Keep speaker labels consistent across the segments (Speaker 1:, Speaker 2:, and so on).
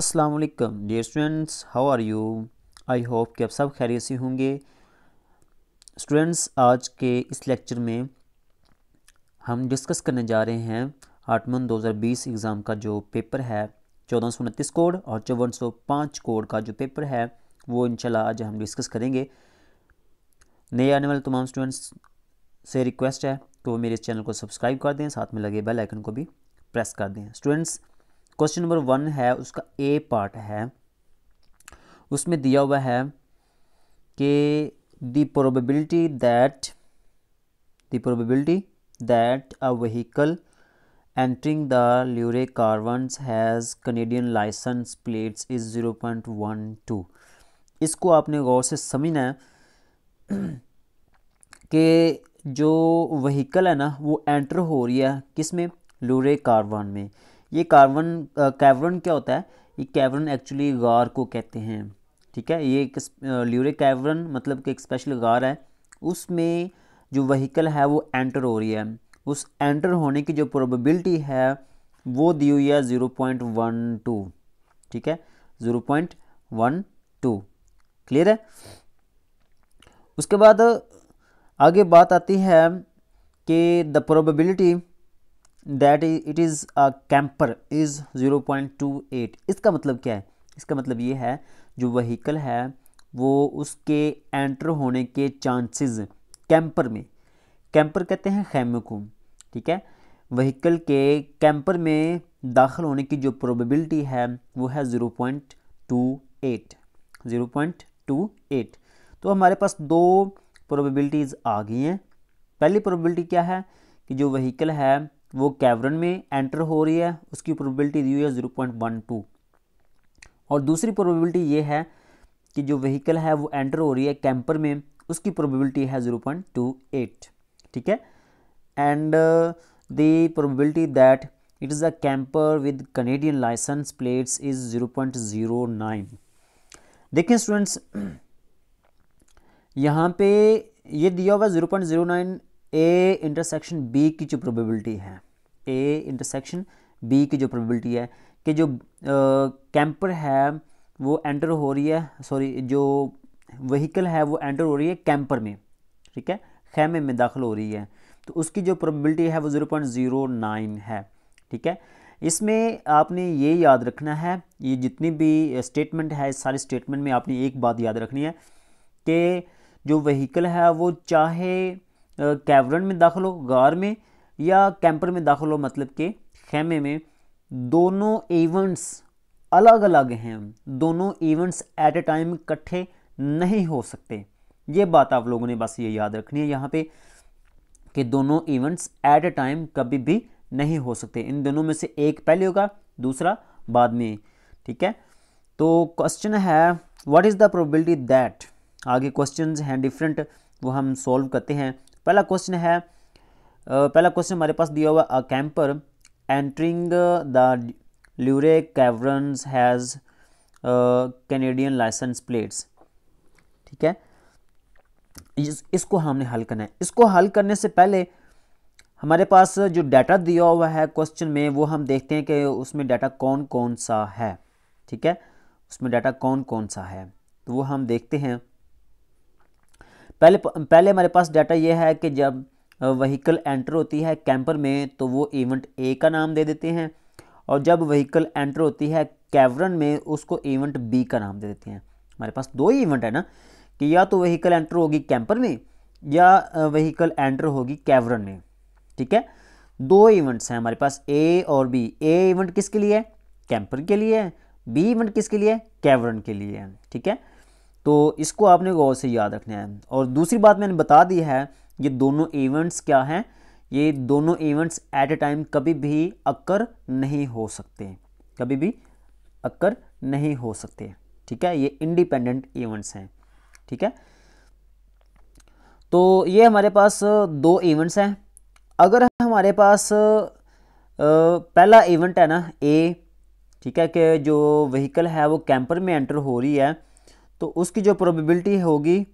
Speaker 1: अस्सलाम वालेकुम। Dear students how are you I hope कि आप सब खैरियत से होंगे। स्टूडेंट्स आज के इस लेक्चर में हम डिस्कस करने जा रहे हैं आठमन 2020 एग्ज़ाम का जो पेपर है, चौदह सौ उनतीस कोड और चौवन सौ पाँच कोड का जो पेपर है, वो इंशाल्लाह आज हम डिस्कस करेंगे। नए आने वाले तमाम स्टूडेंट्स से रिक्वेस्ट है तो मेरे चैनल को सब्सक्राइब कर दें, साथ में लगे बेल आइकन को भी प्रेस कर दें। स्टूडेंट्स क्वेश्चन नंबर वन है, उसका ए पार्ट है। उसमें दिया हुआ है कि the probability that the probability that a vehicle entering the Lure Carvans has Canadian license plates is 0.12 इसको आपने गौर से समझना है कि जो वहीकल है ना, वो एंटर हो रही है किसमें लूरे कारवान में। ये कार्बन कैवरन क्या होता है? ये कैवरन एक्चुअली गार को कहते हैं, ठीक है? ये एक ल्यूरे कैवरन मतलब कि एक स्पेशल गार है। उसमें जो वहीकल है वो एंटर हो रही है। उस एंटर होने की जो प्रोबेबिलिटी है वो दी हुई है ज़ीरो पॉइंट वन टू ठीक है? Zero point one two clear है? उसके बाद आगे बात आती है कि the probability that it is a camper is zero point two eight इसका मतलब क्या है? इसका मतलब ये है, जो वहीकल है, वो उसके एंटर होने के चांसेस कैंपर में। कैंपर कहते हैं खैमे को ठीक है? वहीकल के कैंपर में दाखिल होने की जो प्रोबेबिलिटी है, वो है zero point two eight zero point two eight तो हमारे पास दो प्रोबेबिलिटीज़ आ गई हैं। पहली प्रोबेबिलिटी क्या है? कि जो वहीकल है वो कैवरन में एंटर हो रही है, उसकी प्रोबेबिलिटी दी हुई है ज़ीरो पॉइंट वन टू और दूसरी प्रोबेबिलिटी ये है कि जो वहीकल है, वो एंटर हो रही है कैंपर में, उसकी प्रोबेबिलिटी है ज़ीरो पॉइंट टू एट ठीक है? And the probability that it is a camper with Canadian licence plates is zero point zero nine देखिए स्टूडेंट्स यहाँ पे ये दिया हुआ zero point zero nine A intersection B की जो प्रोबेबिलिटी है ए इंटरसेक्शन बी की जो प्रोबेबिलिटी है, कि जो कैंपर है, वो एंटर हो रही है सॉरी जो वहीकल है, वो एंटर हो रही है कैंपर में, ठीक है? खैमे में दाखिल हो रही है। तो उसकी जो प्रोबेबिलिटी है, वो ज़ीरो पॉइंट ज़ीरो नाइन है, ठीक है? इसमें आपने ये याद रखना है, ये जितनी भी स्टेटमेंट है सारे स्टेटमेंट में आपने एक बात याद रखनी है, कि जो वहीकल है, वो चाहे कैवरन में दाखिल हो गार में या कैंपर में दाखिल हो मतलब कि खेमे में दोनों इवेंट्स अलग अलग हैं। दोनों इवेंट्स एट ए टाइम इकट्ठे नहीं हो सकते। ये बात आप लोगों ने बस ये याद रखनी है यहाँ पे कि दोनों इवेंट्स एट ए टाइम कभी भी नहीं हो सकते। इन दोनों में से एक पहले होगा, दूसरा बाद में। ठीक है? तो क्वेश्चन है what is the probability that आगे क्वेश्चंस हैं डिफरेंट वो हम सॉल्व करते हैं। पहला क्वेश्चन है पहला क्वेश्चन हमारे पास दिया हुआ a camper entering the Luray caverns has Canadian licence plates ठीक है? इस, इसको हमने हल करना है। इसको हल करने से पहले हमारे पास जो डाटा दिया हुआ है क्वेश्चन में वो हम देखते हैं कि उसमें डाटा कौन कौन सा है। ठीक है? उसमें डाटा कौन कौन सा है? तो वो हम देखते हैं। पहले पहले हमारे पास डाटा ये है कि जब वहीकल एंटर होती है कैंपर में तो वो इवेंट ए का नाम दे देते हैं। और जब वहीकल एंटर होती है कैवरन में, उसको इवेंट बी का नाम दे देते हैं। हमारे पास दो ही इवेंट है ना, कि या तो वहीकल एंटर होगी कैंपर में, या वहीकल एंटर होगी कैवरन में। ठीक है? दो इवेंट्स हैं हमारे पास ए और बी ए इवेंट किसके लिए है? कैंपर के लिए है। बी इवेंट किसके लिए है? कैवरन के लिए है। ठीक है? तो इसको आपने गौर से याद रखना है। और दूसरी बात मैंने बता दी है ये दोनों इवेंट्स क्या हैं? ये दोनों इवेंट्स एट ए टाइम कभी भी अक्कर नहीं हो सकते। कभी भी अक्कर नहीं हो सकते। ठीक है? ये इंडिपेंडेंट इवेंट्स हैं। ठीक है? तो ये हमारे पास दो इवेंट्स हैं। अगर हमारे पास पहला इवेंट है ना ए ठीक है कि जो व्हीकल है वो कैंपर में एंटर हो रही है तो उसकी जो प्रोबेबिलिटी होगी,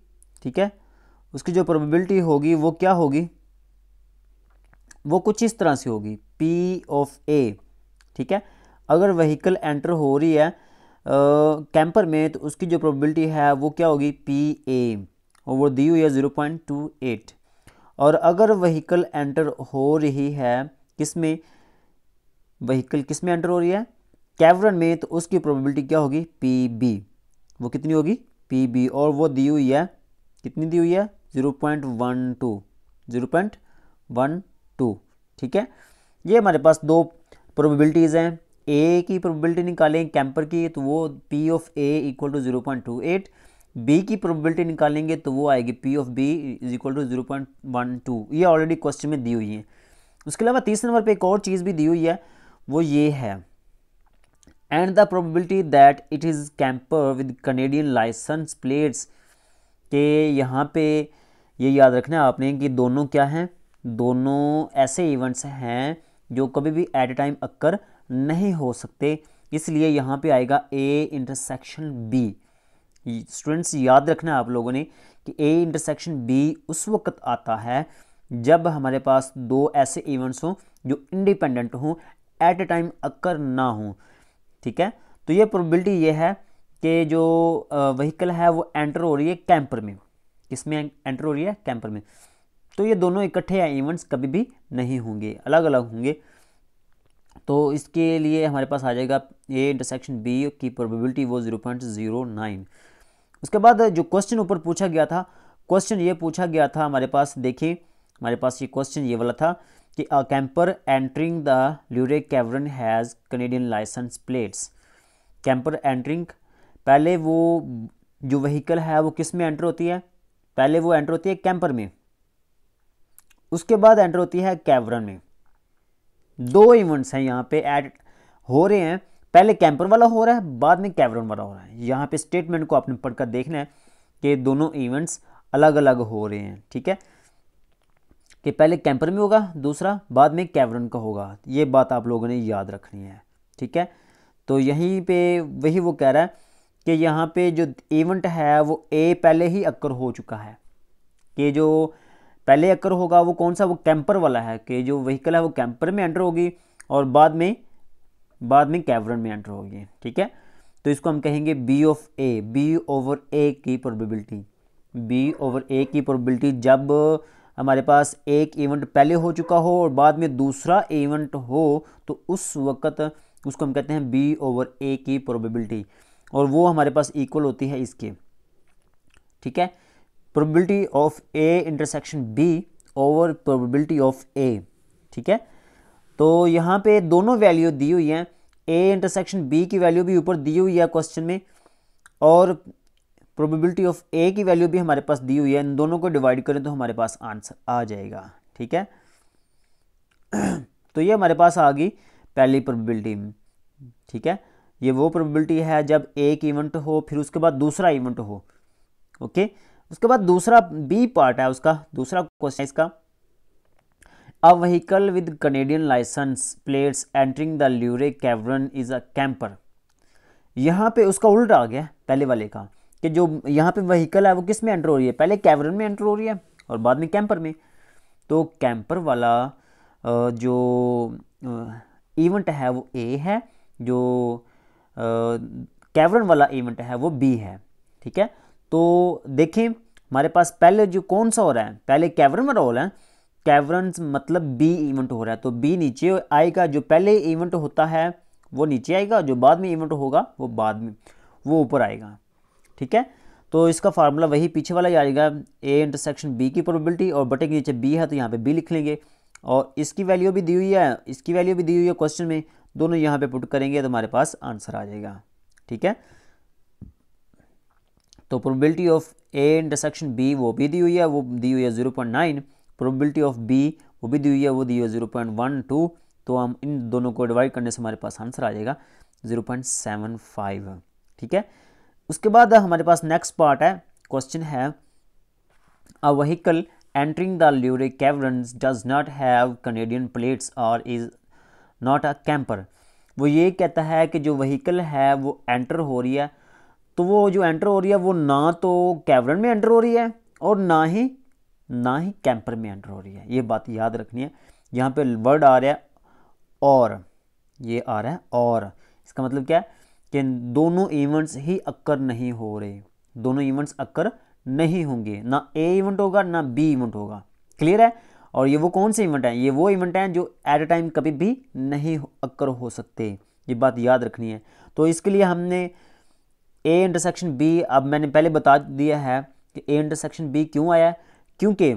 Speaker 1: ठीक है उसकी जो प्रोबेबिलिटी होगी, वो क्या होगी? वो कुछ इस तरह से होगी। पी ऑफ़ ए ठीक है? अगर वहीकल एंटर हो रही है कैंपर में तो उसकी जो प्रोबेबिलिटी है, वो क्या होगी? पी ए और वो दी हुई है ज़ीरो पॉइंट टू एट और अगर वहीकल एंटर हो रही है, किसमें? वहीकल किसमें एंटर हो रही है? कैवरन में तो उसकी प्रोबेबिलिटी क्या होगी? पी बी वो कितनी होगी? पी बी और वो दी हुई है, कितनी दी हुई है? Zero point one two, zero point one two, ठीक है? ये हमारे पास दो प्रोबेबिलिटीज़ हैं। ए की प्रोबेबिलिटी निकालें कैंपर की तो वो P of A equal to zero point two eight. B की प्रोबेबिलिटी निकालेंगे तो वो आएगी P of B is equal to zero point one two. ये ऑलरेडी क्वेश्चन में दी हुई है। उसके अलावा तीसरे नंबर पे एक और चीज़ भी दी हुई है, वो ये है। And the probability that it is camper with Canadian licence plates के यहाँ पे ये याद रखना है आपने कि दोनों क्या हैं? दोनों ऐसे इवेंट्स हैं जो कभी भी एट ए टाइम अक्कर नहीं हो सकते। इसलिए यहाँ पे आएगा ए इंटरसेक्शन बी स्टूडेंट्स याद रखना आप लोगों ने कि ए इंटरसेक्शन बी उस वक्त आता है जब हमारे पास दो ऐसे इवेंट्स हों जो इंडिपेंडेंट हों एट ए टाइम अक्कर ना हों। ठीक है? तो ये प्रोबेबिलिटी ये है कि जो व्हीकल है वो एंटर हो रही है कैंपर में। किसमें एंटर हो रही है कैंपर में। तो ये दोनों इकट्ठे या इवेंट्स कभी भी नहीं होंगे अलग अलग होंगे। तो इसके लिए हमारे पास आ जाएगा ए इंटरसेक्शन बी की प्रोबेबिलिटी वो ज़ीरो पॉइंट ज़ीरो नाइन उसके बाद जो क्वेश्चन ऊपर पूछा गया था क्वेश्चन ये पूछा गया था हमारे पास, देखिए, हमारे पास ये क्वेश्चन ये वाला था कि a camper entering the Luray cavern has Canadian licence plates camper entering पहले वो जो वहीकल है वो किसमें एंटर होती है? पहले वो एंटर होती है कैंपर में। उसके बाद एंटर होती है कैवरन में। दो इवेंट्स हैं यहाँ पे ऐड हो रहे हैं। पहले कैंपर वाला हो रहा है, बाद में कैवरन वाला हो रहा है। यहाँ पे स्टेटमेंट को आपने पढ़कर देखना है कि दोनों इवेंट्स अलग अलग हो रहे हैं, ठीक है? कि पहले कैंपर में होगा, दूसरा बाद में कैवरन का होगा। ये बात आप लोगों ने याद रखनी है, ठीक है? तो यहीं पे वही वो कह रहा है कि यहाँ पे जो इवेंट है, वो ए पहले ही अक्कर हो चुका है। कि जो पहले अक्कर होगा, वो कौन सा? वो कैंपर वाला है। कि जो व्हीकल है, वो कैंपर में एंटर होगी और बाद में बाद में कैवरन में एंटर होगी, ठीक है? तो इसको हम कहेंगे B of A B over A की प्रोबेबिलिटी बी ओवर ए की प्रोबेबिलिटी जब हमारे पास एक इवेंट पहले हो चुका हो और बाद में दूसरा इवेंट हो तो उस वक्त उसको हम कहते हैं बी ओवर ए की प्रोबेबिलिटी और वो हमारे पास इक्वल होती है इसके। ठीक है? Probability of A intersection B over probability of A ठीक है? तो यहाँ पे दोनों वैल्यू दी हुई हैं। ए इंटरसेक्शन बी की वैल्यू भी ऊपर दी हुई है क्वेश्चन में और प्रोबेबिलिटी ऑफ़ ए की वैल्यू भी हमारे पास दी हुई है। इन दोनों को डिवाइड करें तो हमारे पास आंसर आ जाएगा। ठीक है? तो ये हमारे पास आ गई पहली प्रोबेबिलिटी ठीक है? ये वो प्रोबेबिलिटी है जब एक इवेंट हो, फिर उसके बाद दूसरा इवेंट हो। ओके उसके बाद दूसरा बी पार्ट है उसका, दूसरा क्वेश्चन इसका। A vehicle with Canadian licence plates entering the Luray cavern is a camper. यहाँ पे उसका उल्टा आ गया, पहले वाले का, कि जो यहाँ पे वहीकल है वो किसमें एंटर हो रही है? पहले कैवरन में एंटर हो रही है और बाद में कैंपर में। तो कैंपर वाला जो इवेंट है वो ए है, जो कैवरन वाला इवेंट है, वो बी है, ठीक है? तो देखें, हमारे पास पहले जो कौन सा हो रहा है, पहले कैवरन वाला हो रहा है कैवरन्स मतलब बी इवेंट हो रहा है तो बी नीचे, आएगा, जो पहले इवेंट होता है, वो नीचे आएगा, जो बाद में इवेंट होगा, वो बाद में, वो ऊपर आएगा, ठीक है? तो इसका फार्मूला वही पीछे वाला ही आएगा ए इंटरसेक्शन बी की प्रोबेबिलिटी और बटे के नीचे बी है तो यहाँ पे बी लिख लेंगे, और इसकी वैल्यू भी दी हुई है, इसकी वैल्यू भी दी हुई है क्वेश्चन में दोनों यहाँ पे पुट करेंगे तो हमारे पास आंसर आ जाएगा। ठीक है? तो probability of A intersection B वो भी दी हुई है, वो दी हुई है zero point nine probability of B वो भी दी हुई है, वो दी हुई है ज़ीरो पॉइंट वन टू तो हम इन दोनों को डिवाइड करने से हमारे पास आंसर आ जाएगा ज़ीरो पॉइंट सेवन फाइव ठीक है? उसके बाद हमारे पास नेक्स्ट पार्ट है। क्वेश्चन है a vehicle entering the Luray caverns does not have Canadian plates और इज़ नॉट अ कैंपर वो ये कहता है कि जो वहीकल है, वो एंटर हो रही है। तो वो जो एंटर हो रही है, वो ना तो कैवरन में एंटर हो रही है और ना ही ना ही कैंपर में एंटर हो रही है। ये बात याद रखनी है। यहाँ पे वर्ड आ रहा है और। ये आ रहा है और। इसका मतलब क्या है? कि दोनों इवेंट्स ही अक्कर नहीं हो रहे। दोनों इवेंट्स अक्कर नहीं होंगे। ना ए इवेंट होगा, ना बी इवेंट होगा। क्लियर है? और ये वो कौन से इवेंट हैं? ये वो इवेंट हैं जो एट अ टाइम कभी भी नहीं अक्कर हो सकते। ये बात याद रखनी है। तो इसके लिए हमने ए इंटरसेक्शन बी अब मैंने पहले बता दिया है कि ए इंटरसेक्शन बी क्यों आया क्योंकि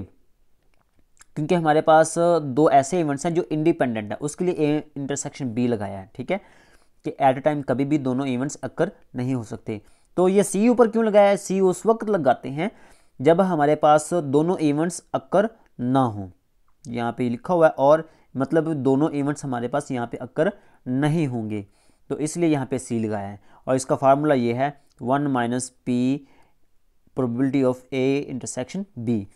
Speaker 1: क्योंकि हमारे पास दो ऐसे इवेंट्स हैं जो इंडिपेंडेंट है। उसके लिए ए इंटरसेक्शन बी लगाया है, ठीक है? कि एट अ टाइम कभी भी दोनों इवेंट्स अक्कर नहीं हो सकते। तो ये सी ऊपर क्यों लगाया है? सी उस वक्त लगाते हैं जब हमारे पास दोनों इवेंट्स अक्कर ना हो। यहाँ पे लिखा हुआ है और मतलब दोनों इवेंट्स हमारे पास यहाँ पे अक्कर नहीं होंगे। तो इसलिए यहाँ पे सी लगाया है और इसका फार्मूला ये है one minus P probability of A intersection B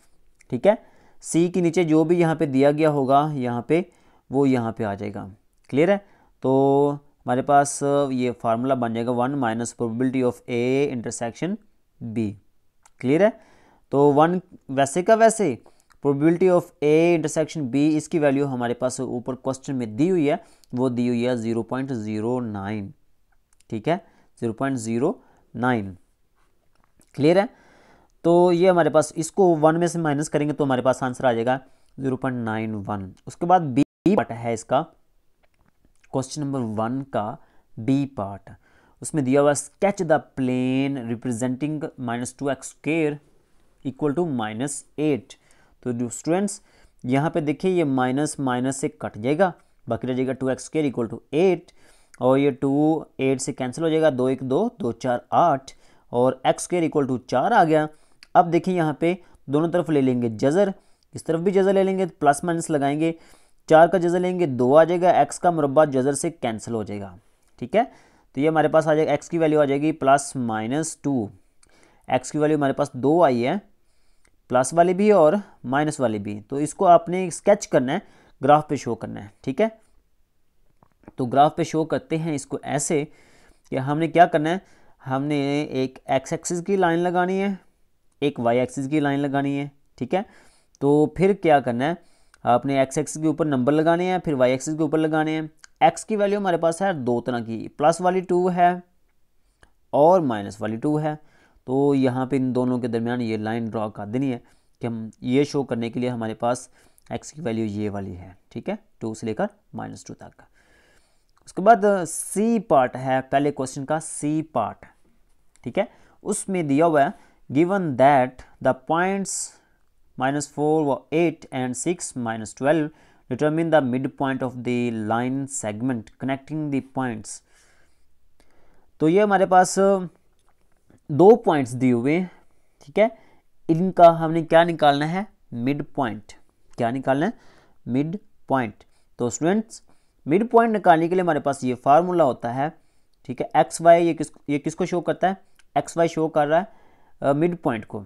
Speaker 1: ठीक है? सी के नीचे जो भी यहाँ पे दिया गया होगा, यहाँ पे वो यहाँ पे आ जाएगा। क्लियर है? तो हमारे पास ये फार्मूला बन जाएगा one minus probability of A intersection B clear है? तो वन वैसे का वैसे probability of A intersection B इसकी वैल्यू हमारे पास ऊपर क्वेश्चन में दी हुई है, वो दी हुई है ज़ीरो पॉइंट ज़ीरो नाइन ठीक है? Zero point zero nine clear है? तो ये हमारे पास, इसको वन में से माइनस करेंगे तो हमारे पास आंसर आ जाएगा ज़ीरो पॉइंट नाइन वन उसके बाद बी पार्ट है इसका क्वेश्चन नंबर वन का बी पार्ट उसमें दिया हुआ sketch the plane representing minus two x square equal to minus eight तो स्टूडेंट्स यहाँ पे देखिए ये माइनस माइनस से कट जाएगा। बाकी रह जाएगा two x square equal to eight और ये टू एट से कैंसिल हो जाएगा। दो एक दो दो चार आठ और एक्स स्केयर इक्वल टू चार आ गया। अब देखिए यहाँ पे दोनों तरफ़ ले लेंगे जज़र। इस तरफ़ भी जज़र ले लेंगे प्लस माइनस लगाएँगे। चार का जज़र लेंगे, दो आ जाएगा। एक्स का मुरबा जज़र से कैंसिल हो जाएगा। ठीक है? तो ये हमारे पास आ जाएगा एक्स की वैल्यू आ जाएगी प्लस माइनस टू एक्स की वैल्यू हमारे पास दो आई है। प्लस वाली भी और माइनस वाली भी। तो इसको आपने स्केच करना है, ग्राफ पे शो करना है, ठीक है? तो ग्राफ पे शो करते हैं इसको ऐसे कि हमने क्या करना है, हमने एक एक्स एक्सिस की लाइन लगानी है, एक वाई एक्सिस की लाइन लगानी है, ठीक है? तो फिर क्या करना है, आपने एक्स एक्सिस के ऊपर नंबर लगाने हैं, फिर वाई एक्सिस के ऊपर लगाने हैं। एक्स की वैल्यू हमारे पास है दो तरह की प्लस वाली टू है और माइनस वाली टू है। तो यहाँ पे इन दोनों के दरमियान ये लाइन ड्रॉ कर देनी है कि हम ये शो करने के लिए हमारे पास एक्स की वैल्यू ये वाली है, ठीक है? टू से लेकर माइनस टू तक। उसके बाद सी पार्ट है, पहले क्वेश्चन का सी पार्ट ठीक है? उसमें दिया हुआ है given that the points minus four eight and six minus twelve determine the midpoint of the line segment connecting the points तो ये हमारे पास दो पॉइंट्स दिए हुए हैं ठीक है? इनका हमने क्या निकालना है? Mid point. क्या निकालना है? Mid point. तो स्टूडेंट्स मिड पॉइंट निकालने के लिए हमारे पास ये फार्मूला होता है ठीक है? एक्स वाई ये किस ये किसको शो करता है? एक्स वाई शो कर रहा है मिड uh, पॉइंट को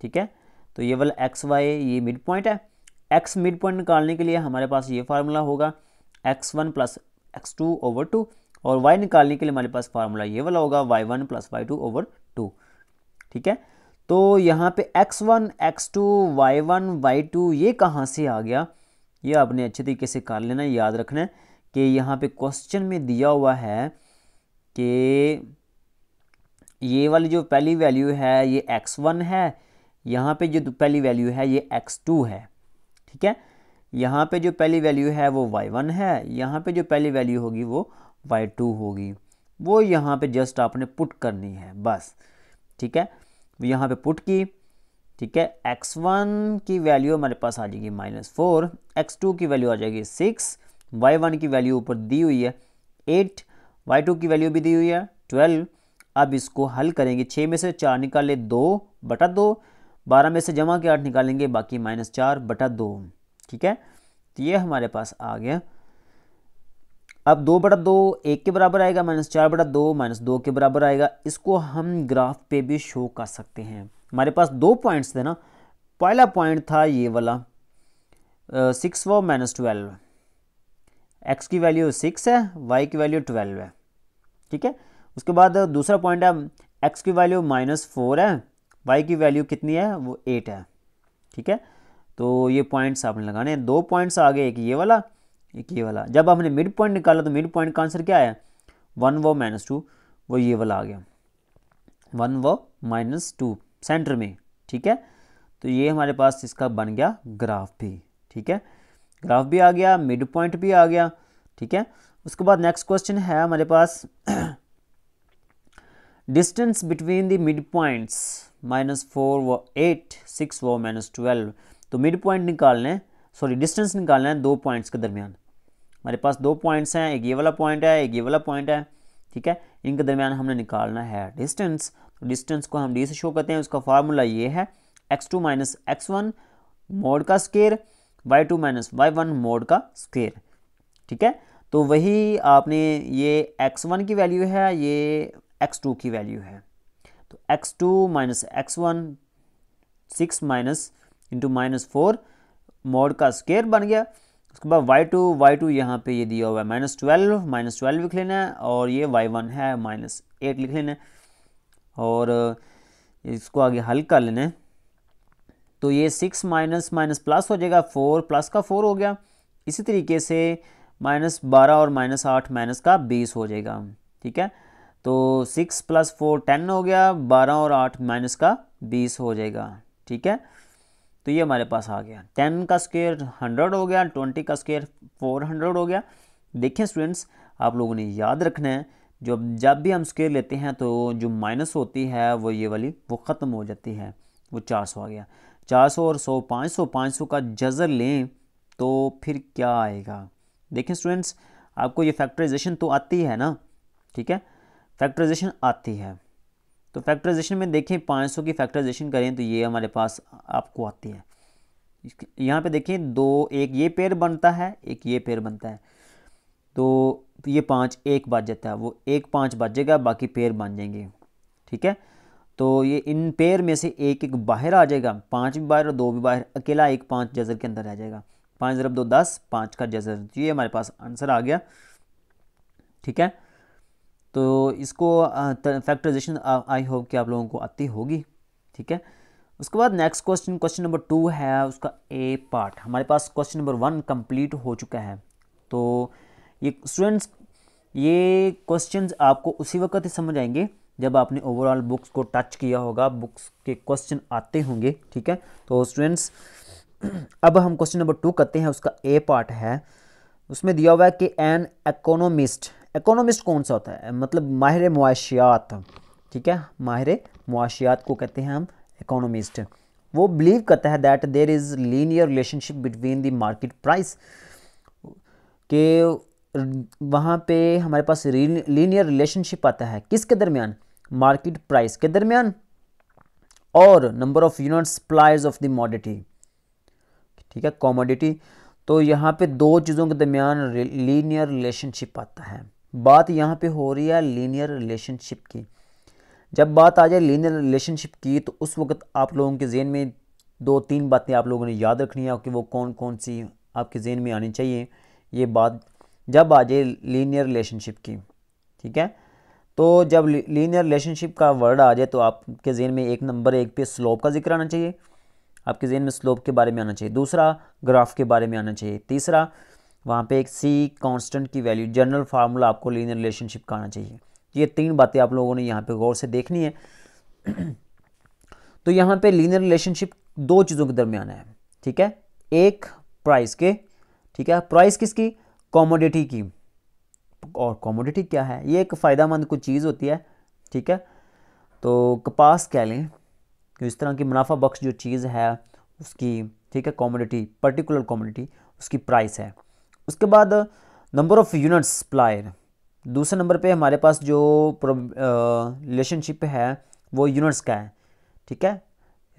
Speaker 1: ठीक है? तो ये वाला एक्स वाई ये मिड पॉइंट है। एक्स मिड पॉइंट निकालने के लिए हमारे पास ये फार्मूला होगा x one plus x two over two और वाई निकालने के लिए हमारे पास फार्मूला ये वाला होगा y one plus y two over two ठीक है? तो यहाँ पे x one x two y one y two ये कहाँ से आ गया? ये आपने अच्छे तरीके से कर लेना, याद रखना है कि यहाँ पे क्वेश्चन में दिया हुआ है कि ये वाली जो पहली वैल्यू है, ये एक्स वन है, यहाँ पे जो पहली वैल्यू है, ये एक्स टू है, ठीक है? यहाँ पे जो पहली वैल्यू है, वो वाई वन है, यहाँ पे जो पहली वैल्यू होगी, वो वाई टू होगी। वो यहाँ पे जस्ट आपने पुट करनी है, बस। ठीक है? यहाँ पे पुट की। ठीक है? एक्स वन की वैल्यू हमारे पास आ जाएगी माइनस फोर एक्स टू की वैल्यू आ जाएगी सिक्स वाई वन की वैल्यू ऊपर दी हुई है एट वाई टू की वैल्यू भी दी हुई है ट्वेल्व अब इसको हल करेंगे छः में से चार निकाले दो बटा दो, बारह में से जमा के आठ निकालेंगे, बाकी माइनस चार बटा दो। ठीक है? तो ये हमारे पास आ गया। अब दो बटा दो, एक के बराबर आएगा, माइनस चार बटा दो, माइनस दो के बराबर आएगा। इसको हम ग्राफ पे भी शो कर सकते हैं। हमारे पास दो पॉइंट्स थे ना। पहला पॉइंट था ये वाला सिक्स वो माइनस ट्वेल्व एक्स की वैल्यू सिक्स है वाई की वैल्यू ट्वेल्व है। ठीक है? उसके बाद दूसरा पॉइंट है एक्स की वैल्यू माइनस फोर है वाई की वैल्यू कितनी है, वो एट है। ठीक है? तो ये पॉइंट्स आपने लगाने हैं। दो पॉइंट्स आ गए एक ये वाला एक ये वाला। जब आपने मिड पॉइंट निकाला तो मिड पॉइंट का आंसर क्या है वन वो माइनस टू वो ये वाला आ गया। वन वो माइनस टू सेंटर में, ठीक है? तो ये हमारे पास इसका बन गया ग्राफ भी, ठीक है? ग्राफ भी आ गया मिड पॉइंट भी आ गया, ठीक है? उसके बाद नेक्स्ट क्वेश्चन है हमारे पास distance between the midpoints minus four वो एट सिक्स वो माइनस ट्वेल्व तो मिड पॉइंट निकालना सॉरी डिस्टेंस निकालना है दो पॉइंट्स के दरमियान। हमारे पास दो पॉइंट्स हैं, एक ये वाला पॉइंट है, एक ये वाला पॉइंट है, ठीक है? इनके दरमियान हमने निकालना है डिस्टेंस तो डिस्टेंस को हम डी से शो करते हैं, उसका फार्मूला ये है x two minus x one mod का square y two minus y one mod का स्केयर ठीक है? तो वही आपने ये एक्स वन की वैल्यू है, ये एक्स टू की वैल्यू है। तो x two minus x one six minus into minus four mod का स्केयर बन गया। उसके बाद वाई टू वाई टू यहाँ पर ये दिया हुआ है माइनस ट्वेल्व माइनस ट्वेल्व लिख लेना है और ये वाई वन है माइनस एट लिख लेना है। और इसको आगे हल कर लेना है। तो ये सिक्स माइनस माइनस प्लस हो जाएगा फोर प्लस का फोर हो गया। इसी तरीके से माइनस बारह और माइनस आठ माइनस का बीस हो जाएगा, ठीक है? तो सिक्स प्लस फोर टेन हो गया, बारह और आठ माइनस का बीस हो जाएगा, ठीक है? तो ये हमारे पास आ गया। टेन का स्केयर हंड्रेड हो गया, ट्वेंटी का स्केयर फोर हंड्रेड हो गया। देखें स्टूडेंट्स, आप लोगों ने याद रखना है जो जब भी हम स्केयर लेते हैं तो जो माइनस होती है, वो ये वाली, वो ख़त्म हो जाती है, वो चार सौ आ गया। चार सौ और सौ, पाँच सौ पाँच सौ का जज़र लें तो फिर क्या आएगा? देखें स्टूडेंट्स, आपको ये फैक्टराइजेशन तो आती है ना? ठीक है? फैक्टराइजेशन आती है। तो फैक्टराइजेशन में देखें 500 की फैक्टराइजेशन करें तो ये हमारे पास आपको आती है। यहाँ पे देखें, दो, एक ये पेयर बनता है, एक ये पेयर बनता है। तो ये पाँच एक बच जाता है, वो एक पाँच बचेगा बाकी पेयर बन जाएँगे। ठीक है? तो ये इन पेयर में से एक एक बाहर आ जाएगा, पाँच भी बाहर और दो भी बाहर, अकेला एक पाँच जजर के अंदर रह जाएगा। पाँच ज़रब दो दस, पाँच का जजर तो ये हमारे पास आंसर आ गया। ठीक है? तो इसको फैक्टराइजेशन आई होप कि आप लोगों को आती होगी, ठीक है? उसके बाद next question question number two है उसका ए पार्ट हमारे पास क्वेश्चन नंबर वन कंप्लीट हो चुका है। तो ये स्टूडेंट्स ये क्वेश्चंस आपको उसी वक्त ही समझ आएँगे जब आपने ओवरऑल बुक्स को टच किया होगा। बुक्स के क्वेश्चन आते होंगे, ठीक है? तो स्टूडेंट्स अब हम क्वेश्चन नंबर टू करते हैं। उसका ए पार्ट है। उसमें दिया हुआ है कि एन इकोनॉमिस्ट इकोनॉमिस्ट कौन सा होता है? मतलब माहिर मुआशियात, ठीक है? माहिर मुआशियात को कहते हैं हम इकोनॉमिस्ट वो बिलीव करता है that there is linear relationship between the market price के वहाँ पे हमारे पास लीनियर रिलेशनशिप आता है। किसके दरमियान? मार्केट प्राइस के दरमियान। और number of unit supplies of the commodity ठीक है? कॉमोडिटी तो यहाँ पे दो चीज़ों के दरमियान लीनियर रिलेशनशिप आता है। बात यहाँ पे हो रही है लीनियर रिलेशनशिप की। जब बात आ जाए लीनियर रिलेशनशिप की तो उस वक्त आप लोगों के जेन में दो तीन बातें आप लोगों ने याद रखनी है कि वो कौन कौन सी आपके जेन में आनी चाहिए। ये बात जब आ जाए लीनियर रिलेशनशिप की, ठीक है? तो जब लीनियर रिलेशनशिप का वर्ड आ जाए तो आपके जेन में एक नंबर एक पे स्लोप का ज़िक्र आना चाहिए। आपके जेन में स्लोप के बारे में आना चाहिए। दूसरा ग्राफ के बारे में आना चाहिए। तीसरा वहाँ पे एक सी कांस्टेंट की वैल्यू जनरल फार्मूला आपको लीनियर रिलेशनशिप का आना चाहिए। ये तीन बातें आप लोगों ने यहाँ पे गौर से देखनी है। तो यहाँ पे लीनियर रिलेशनशिप दो चीज़ों के दरमियान है, ठीक है? एक प्राइस के, ठीक है? प्राइस किसकी? कॉमोडिटी की। और कॉमोडिटी क्या है? ये एक फ़ायदा मंद कुछ चीज़ होती है, ठीक है? तो कपास कह लें कि इस तरह की मुनाफा बख्श जो चीज़ है, उसकी, ठीक है? कॉमोडिटी पर्टिकुलर कॉमोडिटी उसकी प्राइस है। उसके बाद नंबर ऑफ़ यूनिट्स सप्लायर दूसरे नंबर पे हमारे पास जो रिलेशनशिप है, वो यूनिट्स का है, ठीक है?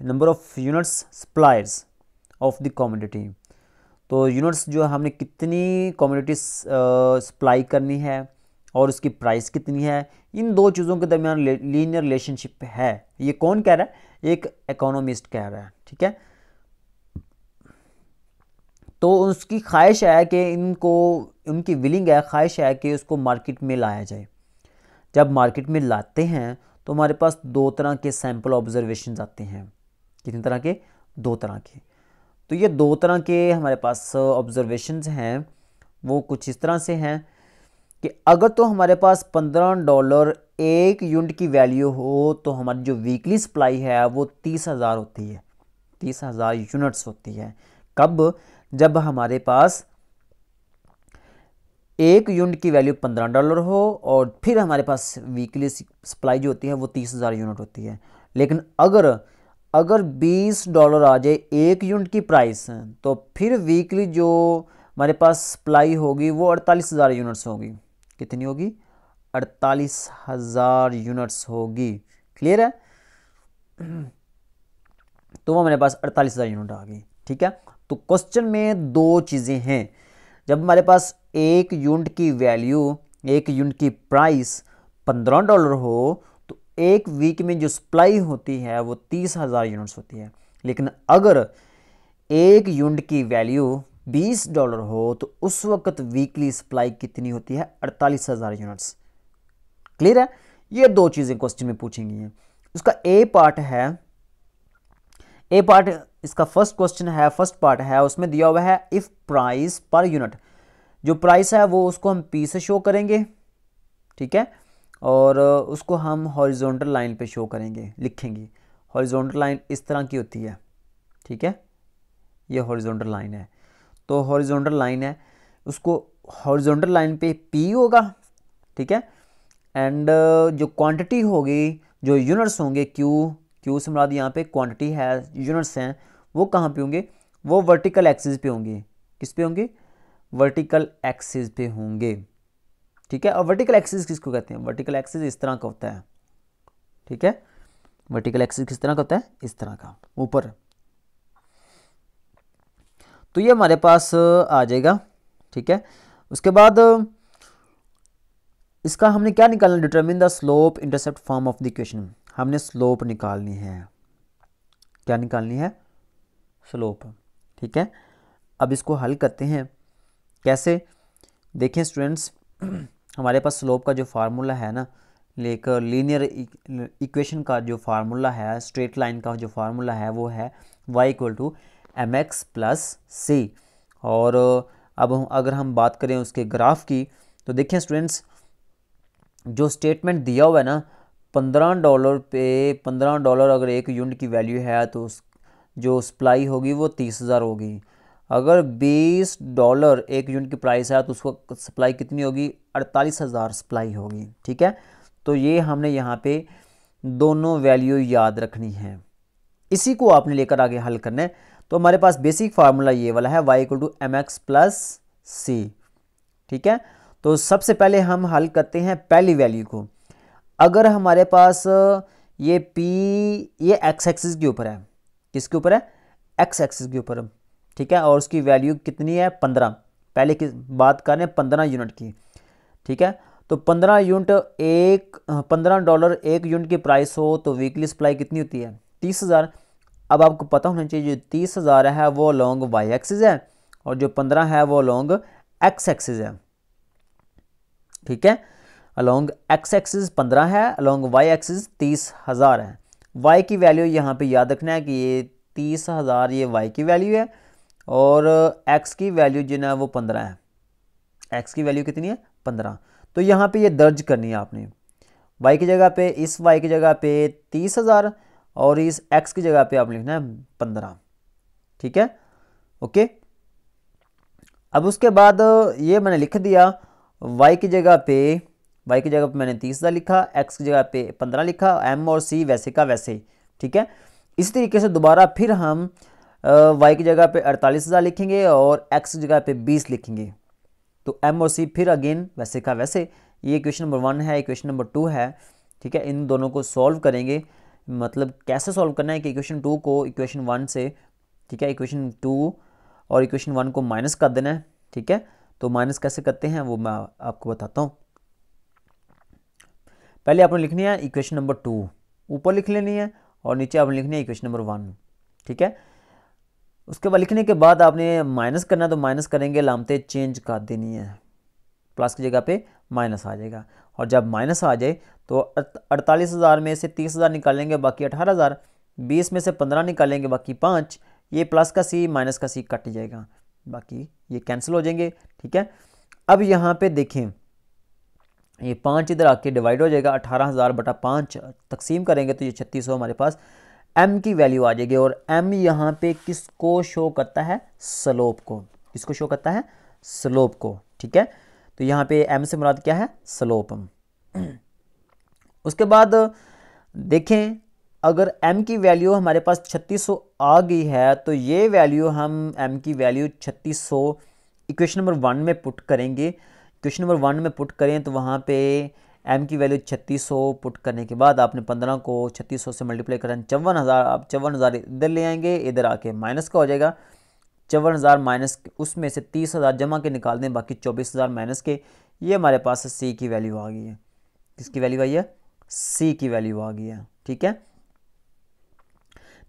Speaker 1: Number of units suppliers of the commodity तो यूनिट्स जो हमने कितनी कॉमोडिटी सप्लाई करनी है और उसकी प्राइस कितनी है, इन दो चीज़ों के दरमियान लीनियर रिलेशनशिप है। ये कौन कह रहा है? एक इकोनॉमिस्ट कह रहा है, ठीक है? तो उसकी ख्वाहिश है कि इनको, उनकी विलिंग है, ख्वाहिश है कि उसको मार्केट में लाया जाए। जब मार्केट में लाते हैं तो हमारे पास दो तरह के सैंपल ऑब्जर्वेशन आते हैं। कितनी तरह के? दो तरह के। तो ये दो तरह के हमारे पास ऑब्जर्वेशन हैं। वो कुछ इस तरह से हैं कि अगर तो हमारे पास पंद्रह डॉलर एक यूनिट की वैल्यू हो तो हमारी जो वीकली सप्लाई है, वो तीस हज़ार होती है। तीस हज़ार यूनिट्स होती है। कब? जब हमारे पास एक यूनिट की वैल्यू पंद्रह डॉलर हो और फिर हमारे पास वीकली सप्लाई जो होती है वो तीस हज़ार यूनिट होती है। लेकिन अगर अगर बीस डॉलर आ जाए एक यूनिट की प्राइस तो फिर वीकली जो हमारे पास सप्लाई होगी वो अड़तालीस हज़ार यूनिट्स होगी। कितनी होगी? अड़तालीस हज़ार यूनिट्स होगी। क्लियर है? तो वो हमारे पास अड़तालीस हज़ार यूनिट आ गई। ठीक है? तो क्वेश्चन में दो चीज़ें हैं। जब हमारे पास एक यूनिट की वैल्यू एक यूनिट की प्राइस पंद्रह डॉलर हो तो एक वीक में जो सप्लाई होती है, वो तीस हज़ार यूनिट्स होती है। लेकिन अगर एक यूनिट की वैल्यू बीस डॉलर हो तो उस वक्त वीकली सप्लाई कितनी होती है? अड़तालीस हज़ार यूनिट्स क्लियर है? ये दो चीज़ें क्वेश्चन में पूछेंगी। हैं उसका ए पार्ट है ए पार्ट इसका फ़र्स्ट क्वेश्चन है फ़र्स्ट पार्ट है, उसमें दिया हुआ है इफ़ प्राइस पर यूनिट जो प्राइस है, वो उसको हम पी से शो करेंगे, ठीक है? और उसको हम हॉरिजॉन्टल लाइन पे शो करेंगे, लिखेंगे। हॉरिजॉन्टल लाइन इस तरह की होती है, ठीक है? ये हॉरिजॉन्टल लाइन है। तो हॉरिजॉन्टल लाइन है, उसको हॉरिजॉन्टल लाइन पे पी होगा, ठीक है? एंड जो क्वांटिटी होगी, जो यूनिट्स होंगे क्यू क्यू से मुराद यहाँ पे क्वांटिटी है यूनिट्स हैं वो कहाँ पे होंगे? वो वर्टिकल एक्सिस पे होंगे। किस पे होंगे? वर्टिकल एक्सिस पे होंगे। ठीक है? और वर्टिकल एक्सिस किसको कहते हैं? वर्टिकल एक्सिस इस तरह का होता है। ठीक है? वर्टिकल एक्सिस किस तरह का होता है? इस तरह का। ऊपर। तो ये हमारे पास, आ जाएगा। ठीक है? उसके बाद, इसका हमने क्या निकालना determine the slope intercept form of the equation हमने स्लोप निकालनी है। क्या निकालनी है? स्लोप ठीक है? अब इसको हल करते हैं। कैसे? देखें स्टूडेंट्स हमारे पास स्लोप का जो फार्मूला है ना, लेकर लीनियर इक्वेशन का जो फार्मूला है स्ट्रेट लाइन का जो फार्मूला है, वो है y equal to m x plus c और, अब हम, अगर हम बात करें उसके ग्राफ की तो देखें स्टूडेंट्स जो स्टेटमेंट दिया हुआ है ना, पंद्रह डॉलर पे, पंद्रह डॉलर अगर एक यूनिट की वैल्यू है तो उस जो सप्लाई होगी वो तीस हज़ार होगी। अगर बीस डॉलर एक यूनिट की प्राइस है तो उसको सप्लाई कितनी होगी? अड़तालीस हज़ार सप्लाई होगी, ठीक है? तो ये हमने यहाँ पे दोनों वैल्यू याद रखनी है। इसी को आपने लेकर आगे हल करना है। तो हमारे पास बेसिक फार्मूला ये वाला है y equal to m x plus c ठीक है? तो सबसे पहले हम हल करते हैं पहली वैल्यू को। अगर हमारे पास ये पी ये एक्स एक्सिस के ऊपर है किसके ऊपर है? एक्स एक्सिस के ऊपर ठीक है? और उसकी वैल्यू कितनी है? पंद्रह। पहले की बात कर रहे पंद्रह यूनिट की। ठीक है? तो पंद्रह यूनिट एक, पंद्रह डॉलर एक यूनिट की प्राइस हो तो वीकली सप्लाई कितनी होती है? तीस हज़ार। अब आपको पता होना चाहिए, जो तीस हज़ार है, वो लॉन्ग वाई एक्सिस है और जो पंद्रह है, वो लॉन्ग एक्स एक्सिस है। ठीक है? अलोंग एक्स एक्सिस पंद्रह है अलोंग वाई एक्सिस तीस हज़ार है। वाई की वैल्यू यहाँ पे याद रखना है कि ये तीस हज़ार ये वाई की वैल्यू है और एक्स की वैल्यू जो है वो पंद्रह है। एक्स की वैल्यू कितनी है? पंद्रह। तो यहाँ पे ये दर्ज करनी है आपने। वाई की जगह पे, इस वाई की जगह पे तीस हज़ार और इस एक्स की जगह पे आप लिखना है पंद्रह। ठीक है? ओके? अब उसके बाद ये मैंने लिख दिया वाई की जगह पे वाई की जगह पे मैंने तीस हज़ार लिखा एक्स की जगह पे पंद्रह लिखा एम और सी वैसे का वैसे, ठीक है? इसी तरीके से दोबारा फिर हम वाई की जगह पे अड़तालीस हज़ार लिखेंगे और एक्स की जगह पे बीस लिखेंगे। तो एम और सी फिर अगेन वैसे का वैसे, ये इक्वेशन नंबर वन है क्वेश्चन नंबर टू है, ठीक है? इन दोनों को सॉल्व करेंगे। मतलब कैसे सॉल्व करना है कि इक्वेशन टू को इक्वेशन वन से, ठीक है? इक्वेशन टू और इक्वेशन वन को माइनस कर देना है, ठीक है? तो माइनस कैसे करते हैं वो मैं आपको बताता हूँ। पहले आपने लिखनी है इक्वेशन नंबर टू ऊपर लिख लेनी है और नीचे आपने लिखनी है इक्वेशन नंबर वन ठीक है? उसके बाद लिखने के बाद आपने माइनस करना है तो माइनस करेंगे, लामते चेंज कर देनी है। प्लस की जगह पे माइनस आ जाएगा। और जब माइनस आ जाए तो अड़तालीस हज़ार में से तीस हज़ार निकालेंगे, बाकी अठारह हज़ार। बीस में से पंद्रह निकालेंगे, बाकी पाँच। ये प्लस का सी माइनस का सी कट जाएगा। बाकी ये कैंसिल हो जाएँगे। ठीक है? अब यहाँ पे देखें। ये पाँच इधर आके डिवाइड हो जाएगा, अठारह हज़ार बटा पाँच तकसीम करेंगे तो ये छत्तीस सौ हमारे पास। एम की वैल्यू आ जाएगी और एम यहाँ पे किसको शो करता है? स्लोप को। किसको शो करता है? स्लोप को, ठीक है? तो यहाँ पे एम से मुराद क्या है? स्लोप उसके बाद देखें, अगर m की वैल्यू हमारे पास 3600 आ गई है तो ये वैल्यू हम m की वैल्यू 3600 इक्वेशन नंबर वन में पुट करेंगे। इक्वेशन नंबर वन में पुट करें तो वहाँ पे एम की वैल्यू 3600 पुट करने के बाद आपने 15 को 3600 से मल्टीप्लाई करें, चौवन हज़ार, आप चौवन हज़ार इधर ले आएँगे, इधर आके माइनस का हो जाएगा। चौवन हज़ार माइनस उसमें से तीस हज़ार जमा के निकाल दें, बाकी चौबीस हज़ार माइनस के, ये हमारे पास सी की वैल्यू आ गई है। किसकी वैल्यू आई है? सी की वैल्यू आ गई है, ठीक है?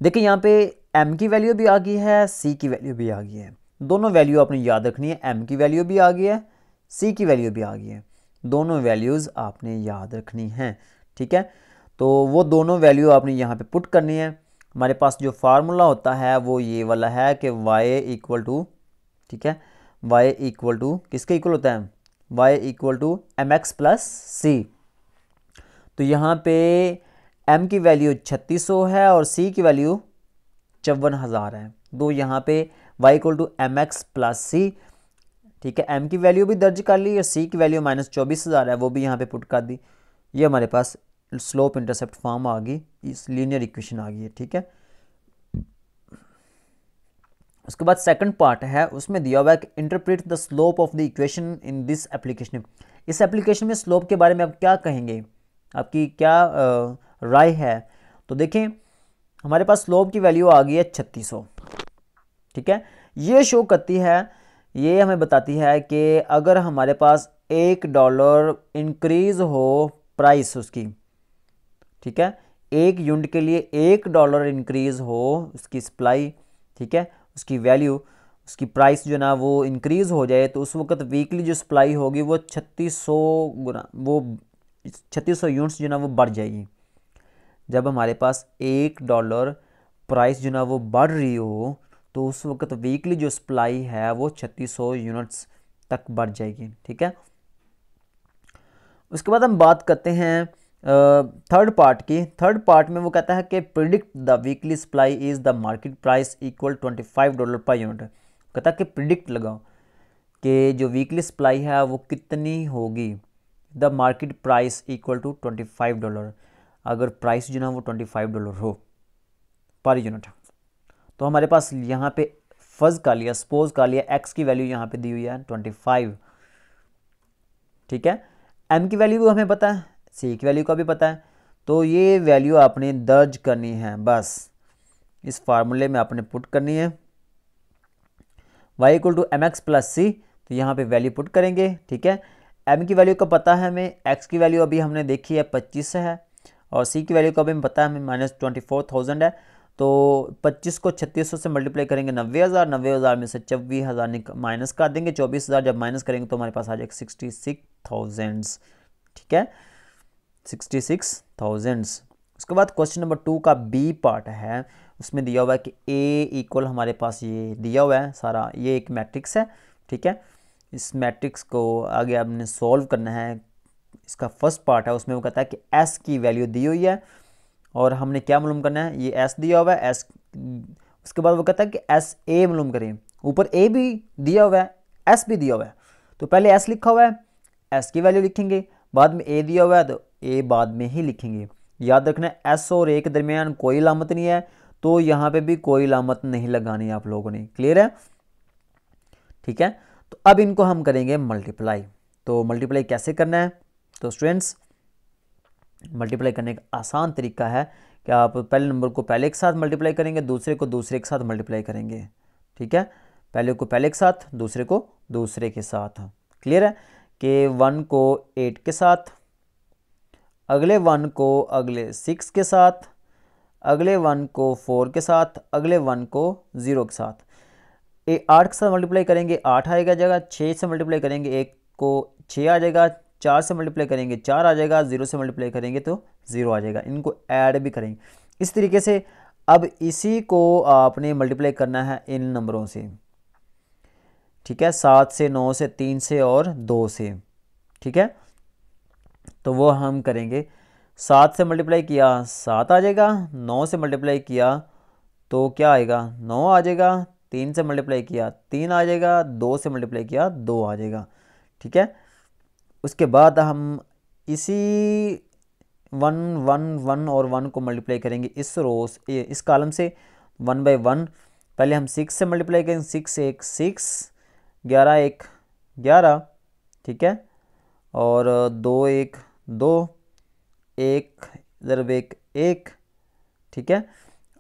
Speaker 1: देखिए, यहाँ पे एम की वैल्यू भी आ गई है सी की वैल्यू भी आ गई है। दोनों वैल्यू आपने याद रखनी है एम की वैल्यू भी आ गई है सी की वैल्यू भी आ गई है। दोनों वैल्यूज़ आपने याद रखनी है, ठीक है? तो वो दोनों वैल्यू आपने यहाँ पे पुट करनी है। हमारे पास जो फार्मूला होता है, वो ये वाला है कि y इक्वल टू ठीक है? y इक्वल टू किसके इक्वल होता है? y equal to m x plus c तो यहाँ पे m की वैल्यू छत्तीस सौ है और c की वैल्यू चौवन हज़ार है। दो यहाँ पे y equal to m x plus c ठीक है एम की वैल्यू भी दर्ज कर ली और सी की वैल्यू माइनस चौबीस हज़ार है, वो भी यहाँ पे पुट कर दी। ये हमारे पास स्लोप इंटरसेप्ट फॉर्म आ गई, इस लीनियर इक्वेशन आ गई है, ठीक है। उसके बाद सेकंड पार्ट है, उसमें दिया हुआ है कि interpret the slope of the equation in this application इस एप्लीकेशन में स्लोप के बारे में आप क्या कहेंगे? आपकी क्या राय है? तो देखें, हमारे पास स्लोप की वैल्यू आ गई है छत्तीस ठीक है। ये शो करती है ये हमें बताती है कि अगर हमारे पास एक डॉलर इंक्रीज़ हो प्राइस उसकी, ठीक है? एक यूनिट के लिए एक डॉलर इंक्रीज़ हो उसकी सप्लाई ठीक है? उसकी वैल्यू उसकी प्राइस जो ना वो इंक्रीज़ हो जाए तो उस वक्त वीकली जो सप्लाई होगी वो छत्तीस सौ गुना, वो छत्तीस सौ यूनिट्स जो ना वो बढ़ जाएगी। जब हमारे पास एक डॉलर प्राइस जो ना वो बढ़ रही हो तो उस वक्त वीकली जो सप्लाई है वो छत्तीस सौ यूनिट्स तक बढ़ जाएगी, ठीक है? उसके बाद हम बात करते हैं थर्ड पार्ट की। थर्ड पार्ट में वो कहता है कि predict the weekly supply is the market price equal twenty five dollar per unit कहता है कि प्रिडिक्ट लगाओ कि जो वीकली सप्लाई है वो कितनी होगी। The market price equal to twenty five dollar अगर प्राइस जो ना वो ट्वेंटी फाइव डॉलर हो पर यूनिट तो हमारे पास यहाँ पे फ़र्ज़ का लिया, सपोज़ का लिया एक्स की वैल्यू यहाँ पे दी हुई है ट्वेंटी फाइव ठीक है? एम की वैल्यू भी हमें पता है सी की वैल्यू का भी पता है। तो ये वैल्यू आपने दर्ज करनी है, बस। इस फार्मूले में आपने पुट करनी है। y equal to m x plus c तो यहाँ पे वैल्यू पुट करेंगे, ठीक है? m की वैल्यू का पता है हमें, x की वैल्यू अभी हमने देखी है पच्चीस है, और c की वैल्यू का भी पता है हमें माइनस ट्वेंटी फोर थाउज़ेंड है। तो 25 को छत्तीस से मल्टीप्लाई करेंगे नब्बे हज़ार नब्बे हज़ार में से चौबीस हज़ार माइनस कर देंगे, चौबीस हज़ार जब माइनस करेंगे तो हमारे पास आ जाएगा सिक्सटी सिक्स थाउजेंड्स ठीक है? सिक्सटी सिक्स थाउजेंड्स उसके बाद क्वेश्चन नंबर टू का बी पार्ट है, उसमें दिया हुआ है कि ए इक्वल हमारे पास ये दिया हुआ है, सारा ये एक मैट्रिक्स है। ठीक है? इस मैट्रिक्स को आगे आपने सॉल्व करना है। इसका फ़र्स्ट पार्ट है, उसमें वो कहता है कि एस की वैल्यू दी हुई है। और हमने क्या मालूम करना है? ये एस दिया हुआ है एस उसके बाद वो कहता है कि एस ए मालूम करें। ऊपर ए भी दिया हुआ है एस भी दिया हुआ है। तो पहले एस लिखा हुआ है एस की वैल्यू लिखेंगे, बाद में ए दिया हुआ है तो ए बाद में ही लिखेंगे। याद रखना एस और ए के दरमियान कोई लामत नहीं है तो यहाँ पे भी कोई लामत नहीं लगानी आप लोगों ने। क्लियर है? ठीक है? तो अब इनको हम करेंगे मल्टीप्लाई तो मल्टीप्लाई कैसे करना है? तो स्टूडेंट्स मल्टीप्लाई करने का आसान तरीका है कि आप पहले नंबर को पहले के साथ मल्टीप्लाई करेंगे, दूसरे को दूसरे के साथ मल्टीप्लाई करेंगे। ठीक है? पहले को पहले के साथ, दूसरे को दूसरे के साथ। क्लियर है? कि वन को एट के साथ, अगले वन को अगले सिक्स के साथ, अगले वन को फोर के साथ, अगले वन को ज़ीरो के साथ। आठ के साथ मल्टीप्लाई करेंगे, आठ आएगा जगह छः से मल्टीप्लाई करेंगे, एक को छः आ जाएगा चार से मल्टीप्लाई करेंगे, चार आ जाएगा ज़ीरो से मल्टीप्लाई करेंगे तो ज़ीरो आ जाएगा। इनको ऐड भी करेंगे। इस तरीके से अब इसी को आपने मल्टीप्लाई करना है इन नंबरों से। ठीक है? सात से, नौ से, तीन से और दो से। ठीक है? तो वो हम करेंगे। सात से मल्टीप्लाई किया, सात आ जाएगा, नौ से मल्टीप्लाई किया तो क्या आएगा? नौ आ जाएगा, तीन से मल्टीप्लाई किया, तीन आ जाएगा, दो से मल्टीप्लाई किया, दो आ जाएगा। ठीक है? उसके बाद हम इसी वन वन वन और वन को मल्टीप्लाई करेंगे इस रोज इस कॉलम से, वन बाई वन। पहले हम सिक्स से मल्टीप्लाई करेंगे सिक्स एक सिक्स ग्यारह, एक, ग्यारह, ठीक है? और, दो, एक दो, एक ज़रब एक एक, ठीक है?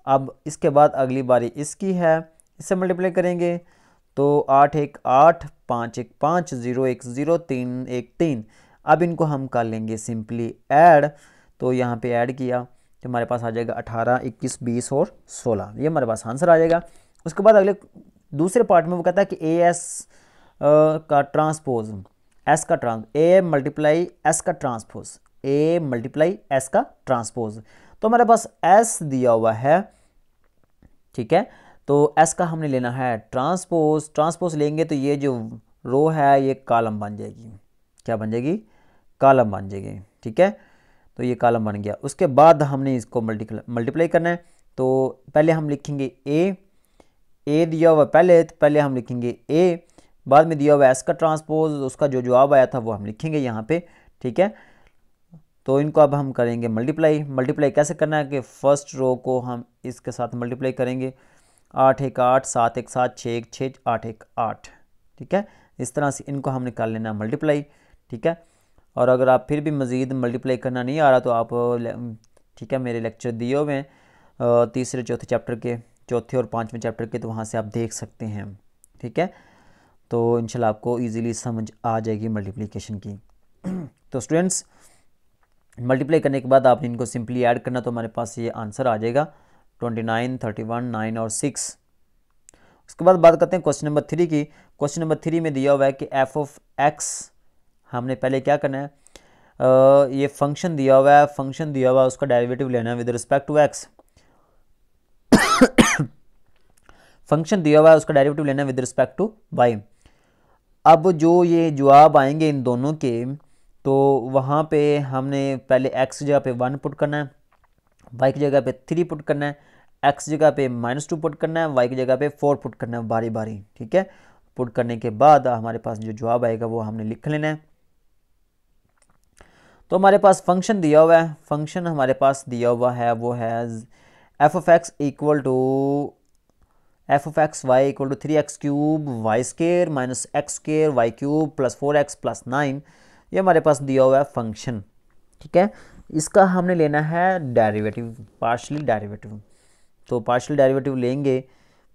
Speaker 1: अब इसके बाद अगली बारी इसकी है इससे मल्टीप्लाई करेंगे। तो आठ एक आठ, पाँच एक पाँच, ज़ीरो एक ज़ीरो तीन एक तीन। अब इनको हम कर लेंगे सिंपली ऐड तो यहाँ पे ऐड किया तो हमारे पास आ जाएगा अठारह, इक्कीस, बीस और सोलह। ये हमारे पास आंसर आ जाएगा। उसके बाद अगले दूसरे पार्ट में वो कहता है कि ए एस का ट्रांसपोज एस का ट्रांस ए मल्टीप्लाई एस का ट्रांसपोज ए मल्टीप्लाई एस का ट्रांसपोज तो हमारे पास एस दिया हुआ है, ठीक है? तो एस का हमने लेना है ट्रांसपोज ट्रांसपोज लेंगे तो ये जो रो है, ये कॉलम बन जाएगी। क्या बन जाएगी? कॉलम बन जाएगी, ठीक है? तो ये कॉलम बन गया। उसके बाद हमने इसको मल्टीप्लाई करना है। तो पहले हम लिखेंगे ए ए दिया हुआ पहले तो पहले हम लिखेंगे ए बाद में दिया हुआ एस का ट्रांसपोज उसका जो जवाब आया था वो हम लिखेंगे यहाँ पे, ठीक है? तो इनको अब हम करेंगे मल्टीप्लाई मल्टीप्लाई कैसे करना है कि फ़र्स्ट रो को हम इसके साथ मल्टीप्लाई करेंगे। आठ एक आठ, सात एक सात छः एक छः आठ एक आठ। ठीक है? इस तरह से इनको हम निकाल लेना मल्टीप्लाई ठीक है? और अगर आप फिर भी मज़ीद मल्टीप्लाई करना नहीं आ रहा तो आप, ठीक है, मेरे लेक्चर दिए हुए हैं तीसरे, चौथे चैप्टर के, चौथे और पाँचवें चैप्टर के तो वहाँ से आप देख सकते हैं ठीक है? तो इंशाल्लाह आपको इजीली समझ आ जाएगी मल्टीप्लिकेशन की। तो स्टूडेंट्स मल्टीप्लाई करने के बाद आपने इनको सिंपली ऐड करना तो हमारे पास ये आंसर आ जाएगा। Twenty nine thirty one nine और सिक्स उसके बाद बात करते हैं क्वेश्चन नंबर थ्री की। क्वेश्चन नंबर थ्री में दिया हुआ है कि एफ़ ऑफ़ एक्स हमने पहले क्या करना है? आ, ये फ़ंक्शन दिया हुआ है फ़ंक्शन दिया हुआ है उसका डेरिवेटिव लेना है with respect to x function दिया हुआ है उसका डेरिवेटिव लेना है विद रिस्पेक्ट टू वाई अब जो ये जवाब आएँगे इन दोनों के तो वहाँ पे हमने पहले एक्स जगह पे वन पुट करना है वाई की जगह पे थ्री पुट करना है। एक्स जगह पे माइनस टू पुट करना है वाई की जगह पे फोर पुट करना है बारी बारी ठीक है? पुट करने के बाद हमारे पास जो जवाब आएगा वो हमने लिख लेना है। तो हमारे पास फ़ंक्शन दिया हुआ है फ़ंक्शन हमारे पास दिया हुआ है, वो है f of x equal to f of x y equal to three x cube y square minus x square y cube plus four x plus nine ये हमारे पास दिया हुआ है फ़ंक्शन ठीक है? इसका हमने लेना है डेरिवेटिव पार्शली डेरिवेटिव तो पार्शल डेरिवेटिव लेंगे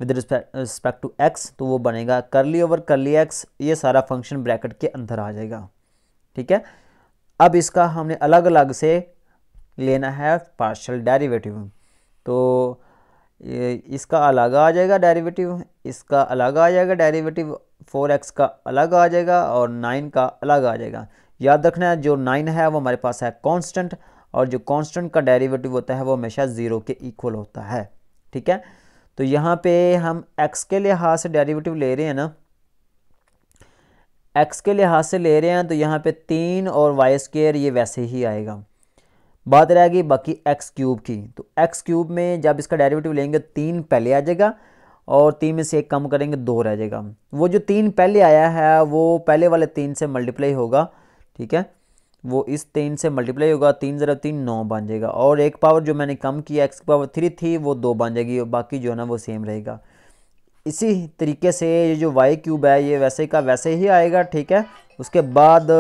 Speaker 1: विद रिस्पेक्ट टू एक्स तो वो बनेगा करली ओवर करली एक्स ये सारा फ़ंक्शन ब्रैकेट के अंदर आ जाएगा। ठीक है? अब इसका हमने अलग अलग से लेना है पार्शल डेरिवेटिव तो इसका अलग आ जाएगा डेरिवेटिव इसका अलग आ जाएगा डेरिवेटिव फोर एक्स का अलग आ जाएगा और नाइन का अलग आ जाएगा। याद रखना है, जो नाइन है, वो हमारे पास है कांस्टेंट और जो कांस्टेंट का डेरिवेटिव होता है, वो हमेशा ज़ीरो के इक्वल होता है। ठीक है? तो यहाँ पे हम एक्स के लिहाज से डेरिवेटिव ले रहे हैं ना? एक्स के लिहाज से ले रहे हैं तो यहाँ पे तीन और वाई स्केयर ये वैसे ही आएगा। बात रहेगी बाकी एक्स क्यूब की। तो एक्स क्यूब में जब इसका डेरिवेटिव लेंगे, तीन पहले आ जाएगा और तीन में से एक कम करेंगे, दो रह जाएगा। वो जो तीन पहले आया है, वो पहले वाले तीन से मल्टीप्लाई होगा, ठीक है? वो इस तीन से मल्टीप्लाई होगा, तीन ज़रा तीन नौ बन जाएगा। और एक पावर जो मैंने कम किया एक्स पावर थ्री थी, वो दो बन जाएगी, और बाकी जो है ना वो सेम रहेगा। इसी तरीके से ये जो वाई क्यूब है, ये वैसे का वैसे ही आएगा, ठीक है? उसके बाद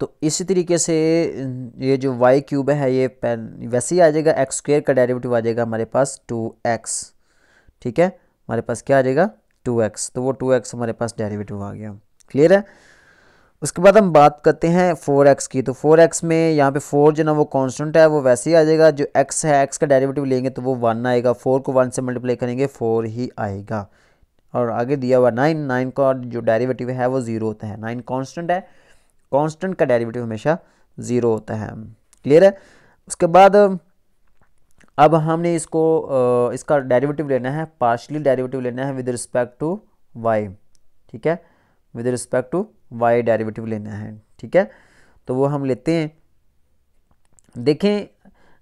Speaker 1: तो इसी तरीके से ये जो वाई क्यूब है, ये वैसे ही आ जाएगा एक्स स्क्वेयर का डेरिवेटिव आ जाएगा हमारे पास टू एक्स ठीक है? हमारे पास क्या आ जाएगा? टू एक्स तो वो टू एक्स हमारे पास डेरिवेटिव आ गया। क्लियर है? उसके बाद हम बात करते हैं फोर एक्स की। तो फोर एक्स में यहाँ पे फोर जो ना, वो कांस्टेंट है, वो वैसे ही आ जाएगा। जो एक्स है एक्स का डेरिवेटिव लेंगे तो वो वन आएगा। फोर को वन से मल्टीप्लाई करेंगे फोर ही आएगा। और आगे दिया हुआ नाइन नाइन का जो डेरिवेटिव है, वो ज़ीरो होता है। नाइन कॉन्स्टेंट है। कॉन्स्टेंट का डेरिवेटिव हमेशा ज़ीरो होता है। क्लियर है? उसके बाद अब हमने इसको इसका डेरिवेटिव लेना है पार्शली डेरिवेटिव लेना है विद रिस्पेक्ट टू वाई ठीक है? With respect to y derivative लेना है, ठीक है? तो वो हम लेते हैं। देखें,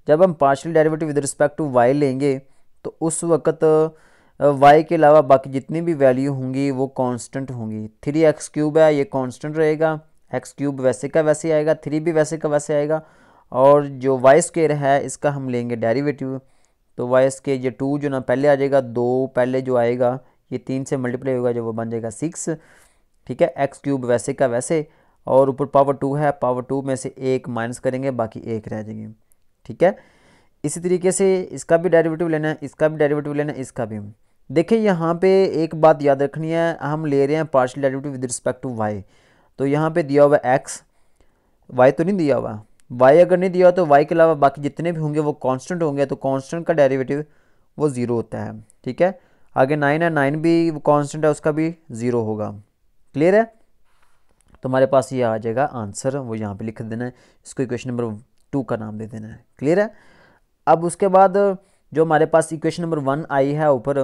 Speaker 1: जब हम partial derivative with respect to y लेंगे तो उस वक्त वाई के अलावा बाकी जितनी भी वैल्यू होंगी, वो कांस्टेंट होंगी। थ्री एक्स क्यूब है, ये कांस्टेंट रहेगा। एक्स क्यूब वैसे का वैसे आएगा थ्री भी वैसे का वैसे आएगा। और जो वाई स्केयर है, इसका हम लेंगे डेरिवेटिव तो वाई स्केयर ये टू जो ना, पहले आ जाएगा दो, पहले जो आएगा, ये तीन से मल्टीप्लाई होगा जो वो बन जाएगा सिक्स ठीक है? एक्स क्यूब वैसे का वैसे, और ऊपर पावर टू है पावर टू में से एक माइनस करेंगे, बाकी एक रह जाएँगे। ठीक है? इसी तरीके से इसका भी डेरिवेटिव लेना है, इसका भी डेरिवेटिव लेना है, इसका भी। देखिए, यहाँ पे एक बात याद रखनी है, हम ले रहे हैं partial derivative with respect to y तो यहाँ पे दिया हुआ एक्स वाई तो नहीं दिया हुआ? वाई अगर नहीं दिया तो वाई के अलावा बाकी जितने भी होंगे वो कांस्टेंट होंगे तो कांस्टेंट का डेरिवेटिव वो ज़ीरो होता है, ठीक है? आगे नाइन है नाइन भी कांस्टेंट है, उसका भी ज़ीरो होगा। क्लियर है? तो हमारे पास ये आ जाएगा आंसर वो यहाँ पे लिख देना है, इसको इक्वेशन नंबर टू का नाम दे देना है। क्लियर है? अब उसके बाद जो हमारे पास इक्वेशन नंबर वन आई है ऊपर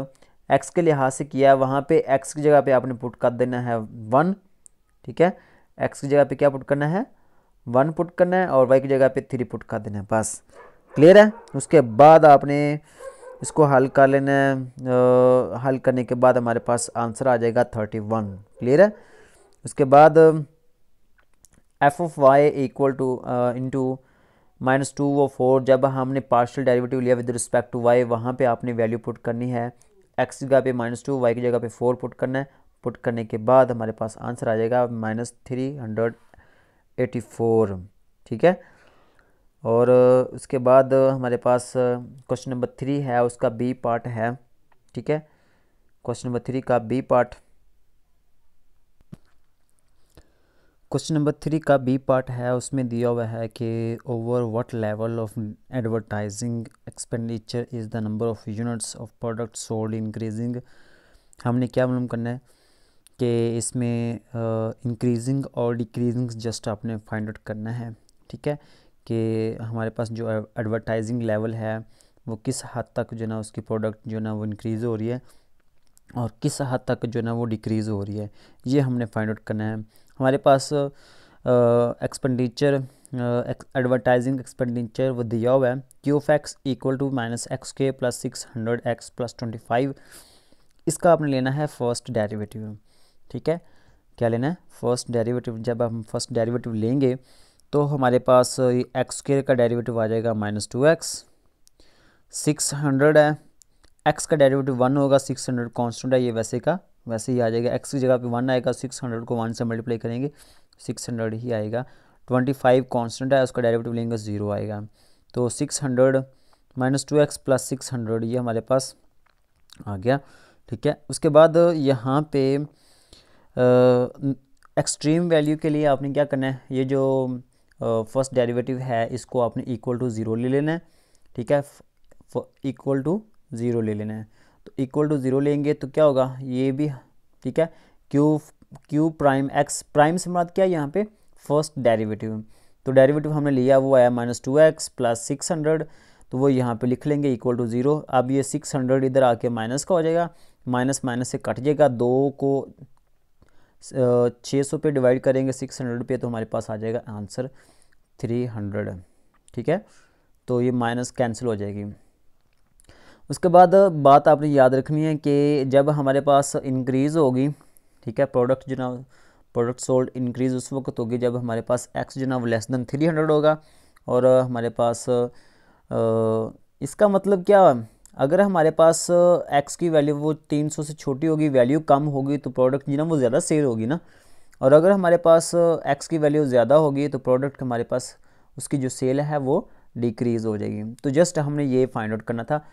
Speaker 1: एक्स के लिहाज से किया है, वहाँ पे एक्स की जगह पे आपने पुट कर देना है वन ठीक है? एक्स की जगह पे क्या पुट करना है? वन पुट करना है और वाई की जगह पे थ्री पुट कर देना है। बस। क्लियर है? उसके बाद आपने इसको हल कर लेना है। हल करने के बाद हमारे पास आंसर आ जाएगा थर्टी वन क्लियर है? उसके बाद f of y equal to into minus two वो फोर जब हमने पार्शियल डेरिवेटिव लिया विद रिस्पेक्ट टू वाई वहाँ पे आपने वैल्यू पुट करनी है। एक्स की जगह पे माइनस टू वाई की जगह पे फोर पुट करना है। पुट करने के बाद हमारे पास आंसर आ जाएगा minus three hundred eighty four, ठीक है? और उसके बाद हमारे पास क्वेश्चन नंबर थ्री है, उसका बी पार्ट है, ठीक है? क्वेश्चन नंबर थ्री का B part question number three का बी पार्ट है, उसमें दिया हुआ है कि over what level of advertising expenditure is the number of units of product sold increasing हमने क्या मालूम करना है? कि इसमें इंक्रीजिंग और डिक्रीजिंग जस्ट आपने फाइंड आउट करना है, ठीक है? कि हमारे पास जो एडवर्टाइजिंग लेवल है, वो किस हद तक जो ना उसकी प्रोडक्ट जो ना वो इंक्रीज़ हो रही है और किस हद तक जो ना वो डिक्रीज़ हो रही है, ये हमने फाइंड आउट करना है। हमारे पास एक्सपेंडिचर एडवर्टाइजिंग एक्सपेंडिचर वो दिया हुआ है q of x equal to minus x के plus six hundred x plus twenty five इसका आपने लेना है फ़र्स्ट डेरिवेटिव ठीक है? क्या लेना है? फ़र्स्ट डेरिवेटिव जब हम फ़र्स्ट डेरिवेटिव लेंगे तो हमारे पास एक्स के का डेरिवेटिव आ जाएगा minus two x six hundred है। एक्स का डेरिवेटिव वन होगा सिक्स हंड्रेड कॉन्स्टेंट है, ये वैसे का, वैसे ही आ जाएगा। एक्स की जगह पे वन आएगा सिक्स हंड्रेड को वन से मल्टीप्लाई करेंगे सिक्स हंड्रेड ही आएगा। ट्वेंटी फाइव कॉन्स्टेंट है, उसका डेरिवेटिव लेंगे ज़ीरो आएगा। तो six hundred minus two x plus six hundred ये हमारे पास आ गया। ठीक है? उसके बाद यहाँ पे एक्सट्रीम वैल्यू के लिए आपने क्या करना है? ये जो फ़र्स्ट डेरिवेटिव है, इसको आपने इक्वल टू ज़ीरो ले लेना है, ठीक है? इक्वल टू ज़ीरो ले लेना है। तो इक्वल टू ज़ीरो लेंगे तो क्या होगा? ये भी, ठीक है? Q q prime x prime से मत क्या है यहाँ पे? फ़र्स्ट डेरिवेटिव तो डेरिवेटिव हमने लिया, वो आया minus two x plus six hundred तो वो यहाँ पे लिख लेंगे इक्वल टू ज़ीरो अब ये सिक्स हंड्रेड इधर आके माइनस का हो जाएगा। माइनस माइनस से कट जाएगा। दो को छः सौ पे डिवाइड करेंगे सिक्स हंड्रेड पे तो हमारे पास आ जाएगा आंसर थ्री हंड्रेड ठीक है? तो ये माइनस कैंसिल हो जाएगी। उसके बाद बात आपने याद रखनी है कि जब हमारे पास इंक्रीज़ होगी ठीक है प्रोडक्ट जो ना प्रोडक्ट सोल्ड इंक्रीज़ उस वक्त होगी जब हमारे पास एक्स जो ना लेस देन थ्री हंड्रेड होगा और हमारे पास आ, इसका मतलब क्या? अगर हमारे पास एक्स की वैल्यू वो तीन सौ से छोटी होगी वैल्यू कम होगी तो प्रोडक्ट जी ना वो ज़्यादा सेल होगी ना। और अगर हमारे पास एक्स की वैल्यू ज़्यादा होगी तो प्रोडक्ट हमारे पास उसकी जो सेल है वो डिक्रीज़ हो जाएगी। तो जस्ट हमने ये फाइंड आउट करना था।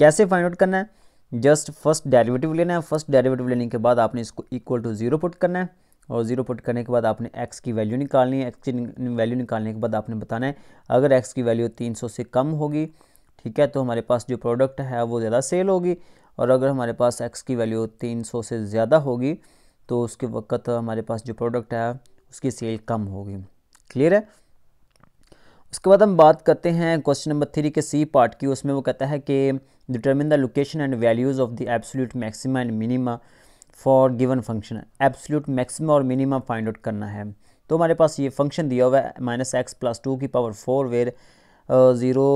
Speaker 1: कैसे फाइंड आउट करना है? जस्ट फ़र्स्ट डेरिवेटिव लेना है। फ़र्स्ट डेरिवेटिव लेने के बाद आपने इसको इक्वल टू ज़ीरो पुट करना है। और ज़ीरो पुट करने के बाद आपने एक्स की वैल्यू निकालनी है। एक्स की वैल्यू निकालने के बाद आपने बताना है, अगर एक्स की वैल्यू 300 से कम होगी ठीक है तो हमारे पास जो प्रोडक्ट है, वो ज़्यादा सेल होगी और अगर हमारे पास एक्स की वैल्यू 300 से ज़्यादा होगी तो उसके वक्त हमारे पास जो प्रोडक्ट है, उसकी सेल कम होगी। क्लियर है? उसके बाद हम बात करते हैं क्वेश्चन नंबर थ्री के सी पार्ट की। उसमें वो कहता है कि determine the location and values of the absolute maxima and minima for given function absolute maxima और मिनिमा फाइंड आउट करना है। तो हमारे पास ये फ़ंक्शन दिया हुआ है माइनस एक्स प्लस टू की power four where zero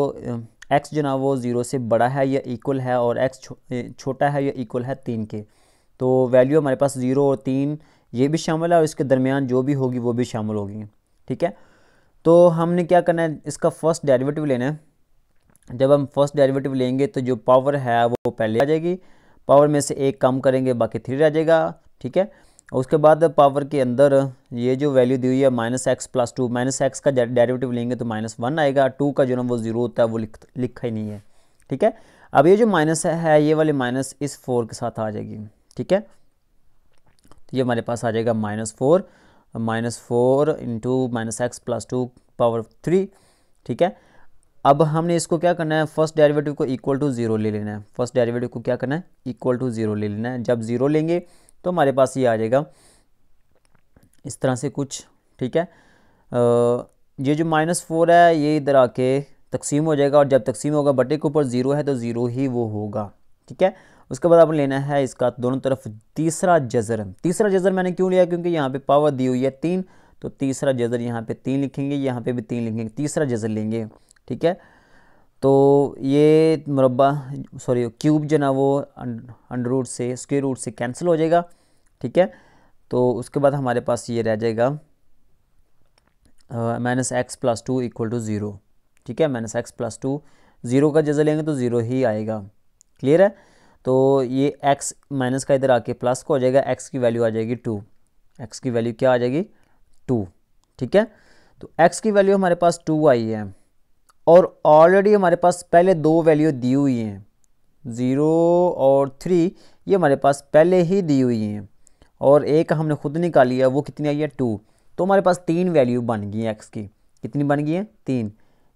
Speaker 1: x जो ना वो ज़ीरो से बड़ा है या इक्वल है और एक्स छो, छोटा है या इक्वल है तीन के। तो वैल्यू हमारे पास ज़ीरो और तीन ये भी शामिल है और इसके दरमियान जो भी होगी वो भी शामिल होगी ठीक है? तो हमने क्या करना है इसका फ़र्स्ट डेरिवेटिव लेना है। जब हम फ़र्स्ट डेरिवेटिव लेंगे तो जो पावर है वो पहले आ जाएगी पावर में से एक कम करेंगे बाकी थ्री रह जाएगा ठीक है? उसके बाद पावर के अंदर ये जो वैल्यू दी हुई है minus x plus two minus x का डेरिवेटिव लेंगे तो माइनस वन आएगा टू का जो ना वो ज़ीरो होता है, वो लिख लिखा ही नहीं है, ठीक है? अब ये जो माइनस है, ये वाले माइनस इस फोर के साथ आ जाएगी, ठीक है? तो ये हमारे पास आ जाएगा minus four minus four into minus x plus two power three ठीक है? अब हमने इसको क्या करना है? फ़र्स्ट डेरिवेटिव को इक्वल टू ज़ीरो ले लेना है। फ़र्स्ट डेरिवेटिव को क्या करना है? इक्वल टू ज़ीरो ले लेना है। जब ज़ीरो लेंगे तो हमारे पास ये आ जाएगा। इस तरह से कुछ, ठीक है? ये जो माइनस फोर है, ये इधर आके तकसीम हो जाएगा, और जब तकसीम होगा बटे के ऊपर ज़ीरो है तो ज़ीरो ही वो होगा, ठीक है? उसके बाद आपने लेना है इसका दोनों तरफ़ तीसरा जजर तीसरा जजर मैंने क्यों लिया? क्योंकि यहाँ पे पावर दी हुई है तीन तो तीसरा जजर यहाँ पे तीन लिखेंगे, यहाँ पे भी तीन लिखेंगे, तीसरा जजर लेंगे, ठीक है? तो ये मुरबा सॉरी क्यूब जो ना वो अंडर रूट से स्क्वेयर रूट से कैंसिल हो जाएगा, ठीक है? तो उसके बाद हमारे पास ये रह जाएगा minus x plus two equal to zero ठीक है? Minus x plus two zero का जजा लेंगे तो ज़ीरो ही आएगा क्लियर है? तो ये एक्स माइनस का इधर आके प्लस का हो जाएगा एक्स की वैल्यू आ जाएगी टू एक्स की वैल्यू क्या आ जाएगी? टू ठीक है? तो एक्स की वैल्यू हमारे पास टू आई है। और ऑलरेडी हमारे पास पहले दो वैल्यू दी हुई हैं। ज़ीरो और थ्री ये हमारे पास पहले ही दी हुई हैं। और एक हमने खुद निकाली है, वो कितनी आई है? टू तो हमारे पास तीन वैल्यू बन गई हैं एक्स की। कितनी बन गई हैं? तीन.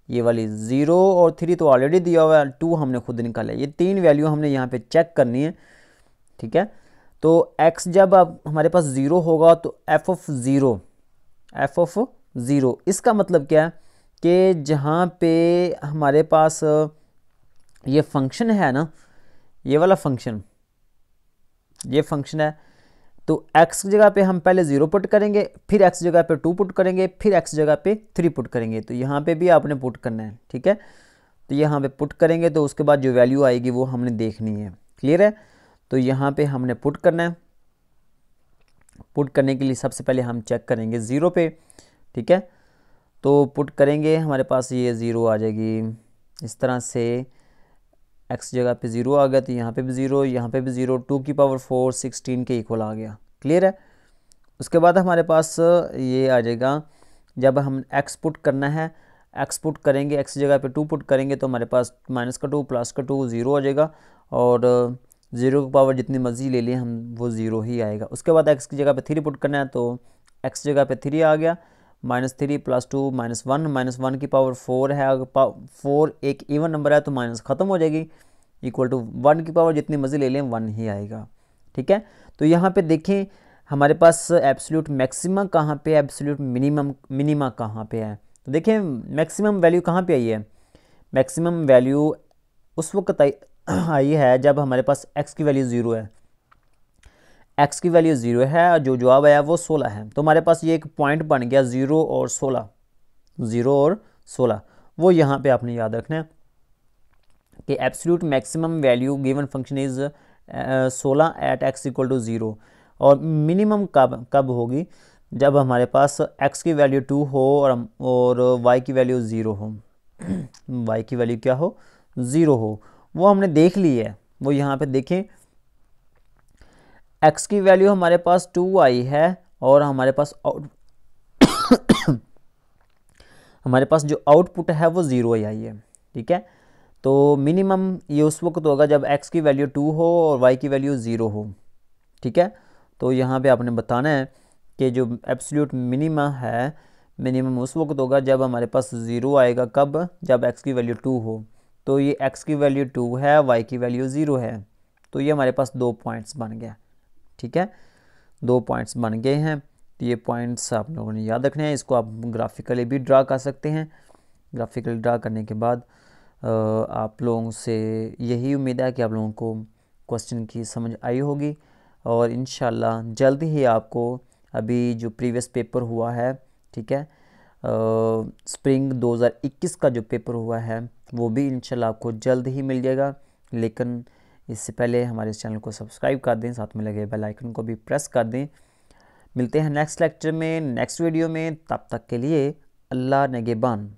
Speaker 1: ये वाली ज़ीरो और थ्री तो ऑलरेडी दिया हुआ है टू हमने खुद निकाला है। ये तीन वैल्यू हमने यहाँ पे चेक करनी है। ठीक है? तो एक्स जब अब हमारे पास ज़ीरो होगा तो f of zero f of zero इसका मतलब क्या है? कि जहाँ पे हमारे पास, ये फ़ंक्शन है ना, ये वाला फ़ंक्शन ये फ़ंक्शन है तो x जगह पे हम पहले ज़ीरो पुट करेंगे, फिर x जगह पे टू पुट करेंगे, फिर x जगह पे थ्री पुट करेंगे। तो यहाँ पे भी आपने पुट करना है, ठीक है? तो यहाँ पे पुट करेंगे तो उसके बाद जो वैल्यू आएगी वो हमने देखनी है। क्लियर है? तो यहाँ पे हमने पुट करना है। पुट करने के लिए सबसे पहले हम चेक करेंगे ज़ीरो पे, ठीक है? तो पुट करेंगे, हमारे पास ये ज़ीरो आ जाएगी। इस तरह से एक्स जगह पे ज़ीरो आ गया तो यहाँ पे भी ज़ीरो, यहाँ पे भी ज़ीरो, टू की पावर फोर, सिक्सटीन के इक्वल आ गया। क्लियर है? उसके बाद हमारे पास ये आ जाएगा, जब हम एक्स पुट करना है एक्स पुट करेंगे एक्स जगह पे टू पुट करेंगे तो हमारे पास माइनस का टू प्लस का टू, ज़ीरो आ जाएगा। और ज़ीरो की पावर जितनी मर्ज़ी ले लें हम, वो ज़ीरो ही आएगा। उसके बाद एक्स की जगह पे थ्री पुट करना है तो एक्स जगह पे थ्री आ गया। Minus three plus two minus one minus one की पावर फोर है। अगर फोर एक इवन नंबर है तो माइनस ख़त्म हो जाएगी। इक्वल टू वन की पावर जितनी मर्ज़ी ले लें, वन ही आएगा। ठीक है? तो यहाँ पे देखें, हमारे पास एब्सोल्यूट मैक्सिमम कहाँ पे एब्सोल्यूट मिनिमम मिनिमा कहाँ पे है? तो देखें मैक्सिमम वैल्यू कहाँ पे आई है? मैक्सिमम वैल्यू उस वक्त आई है जब हमारे पास एक्स की वैल्यू ज़ीरो है। एक्स की वैल्यू ज़ीरो है और जो जवाब आया वो सोलह है। तो हमारे पास ये एक पॉइंट बन गया ज़ीरो और सोलह। ज़ीरो और सोलह। वो यहाँ पे आपने याद रखना है कि absolute maximum value given function is सोलह at x equal to zero और मिनिमम कब कब होगी? जब हमारे पास एक्स की वैल्यू टू हो और और y की वैल्यू ज़ीरो हो। वाई की वैल्यू क्या हो? ज़ीरो हो। वो हमने देख ली है। वो यहाँ पे देखें। X की वैल्यू हमारे पास टू आई है और हमारे पास आउट हमारे पास जो आउटपुट है वो ज़ीरो ही आई है, ठीक है? तो मिनिमम ये उस वक्त होगा जब एक्स की वैल्यू टू हो और वाई की वैल्यू ज़ीरो हो, ठीक है? तो यहाँ पे आपने बताना है कि जो एब्सोल्यूट मिनिमा है मिनिमम उस वक्त होगा जब हमारे पास ज़ीरो आएगा, कब? जब एक्स की वैल्यू टू हो। तो ये एक्स की वैल्यू टू है वाई की वैल्यू ज़ीरो है। तो ये हमारे पास दो पॉइंट्स बन गया। ठीक है? दो पॉइंट्स बन गए हैं। तो ये पॉइंट्स आप लोगों ने याद रखने हैं। इसको आप ग्राफिकली भी ड्रा कर सकते हैं। ग्राफिकली ड्रा करने के बाद आप लोगों से यही उम्मीद है कि आप लोगों को क्वेश्चन की समझ आई होगी। और इन जल्द ही आपको अभी जो प्रीवियस पेपर हुआ है, ठीक है? स्प्रिंग 2021 का जो पेपर हुआ है, वो भी इंशाल्लाह आपको जल्द ही मिल जाएगा। लेकिन इससे पहले हमारे चैनल को सब्सक्राइब कर दें, साथ में लगे बेल आइकन को भी प्रेस कर दें। मिलते हैं नेक्स्ट लेक्चर में नेक्स्ट वीडियो में, तब तक के लिए अल्लाह नगेबान।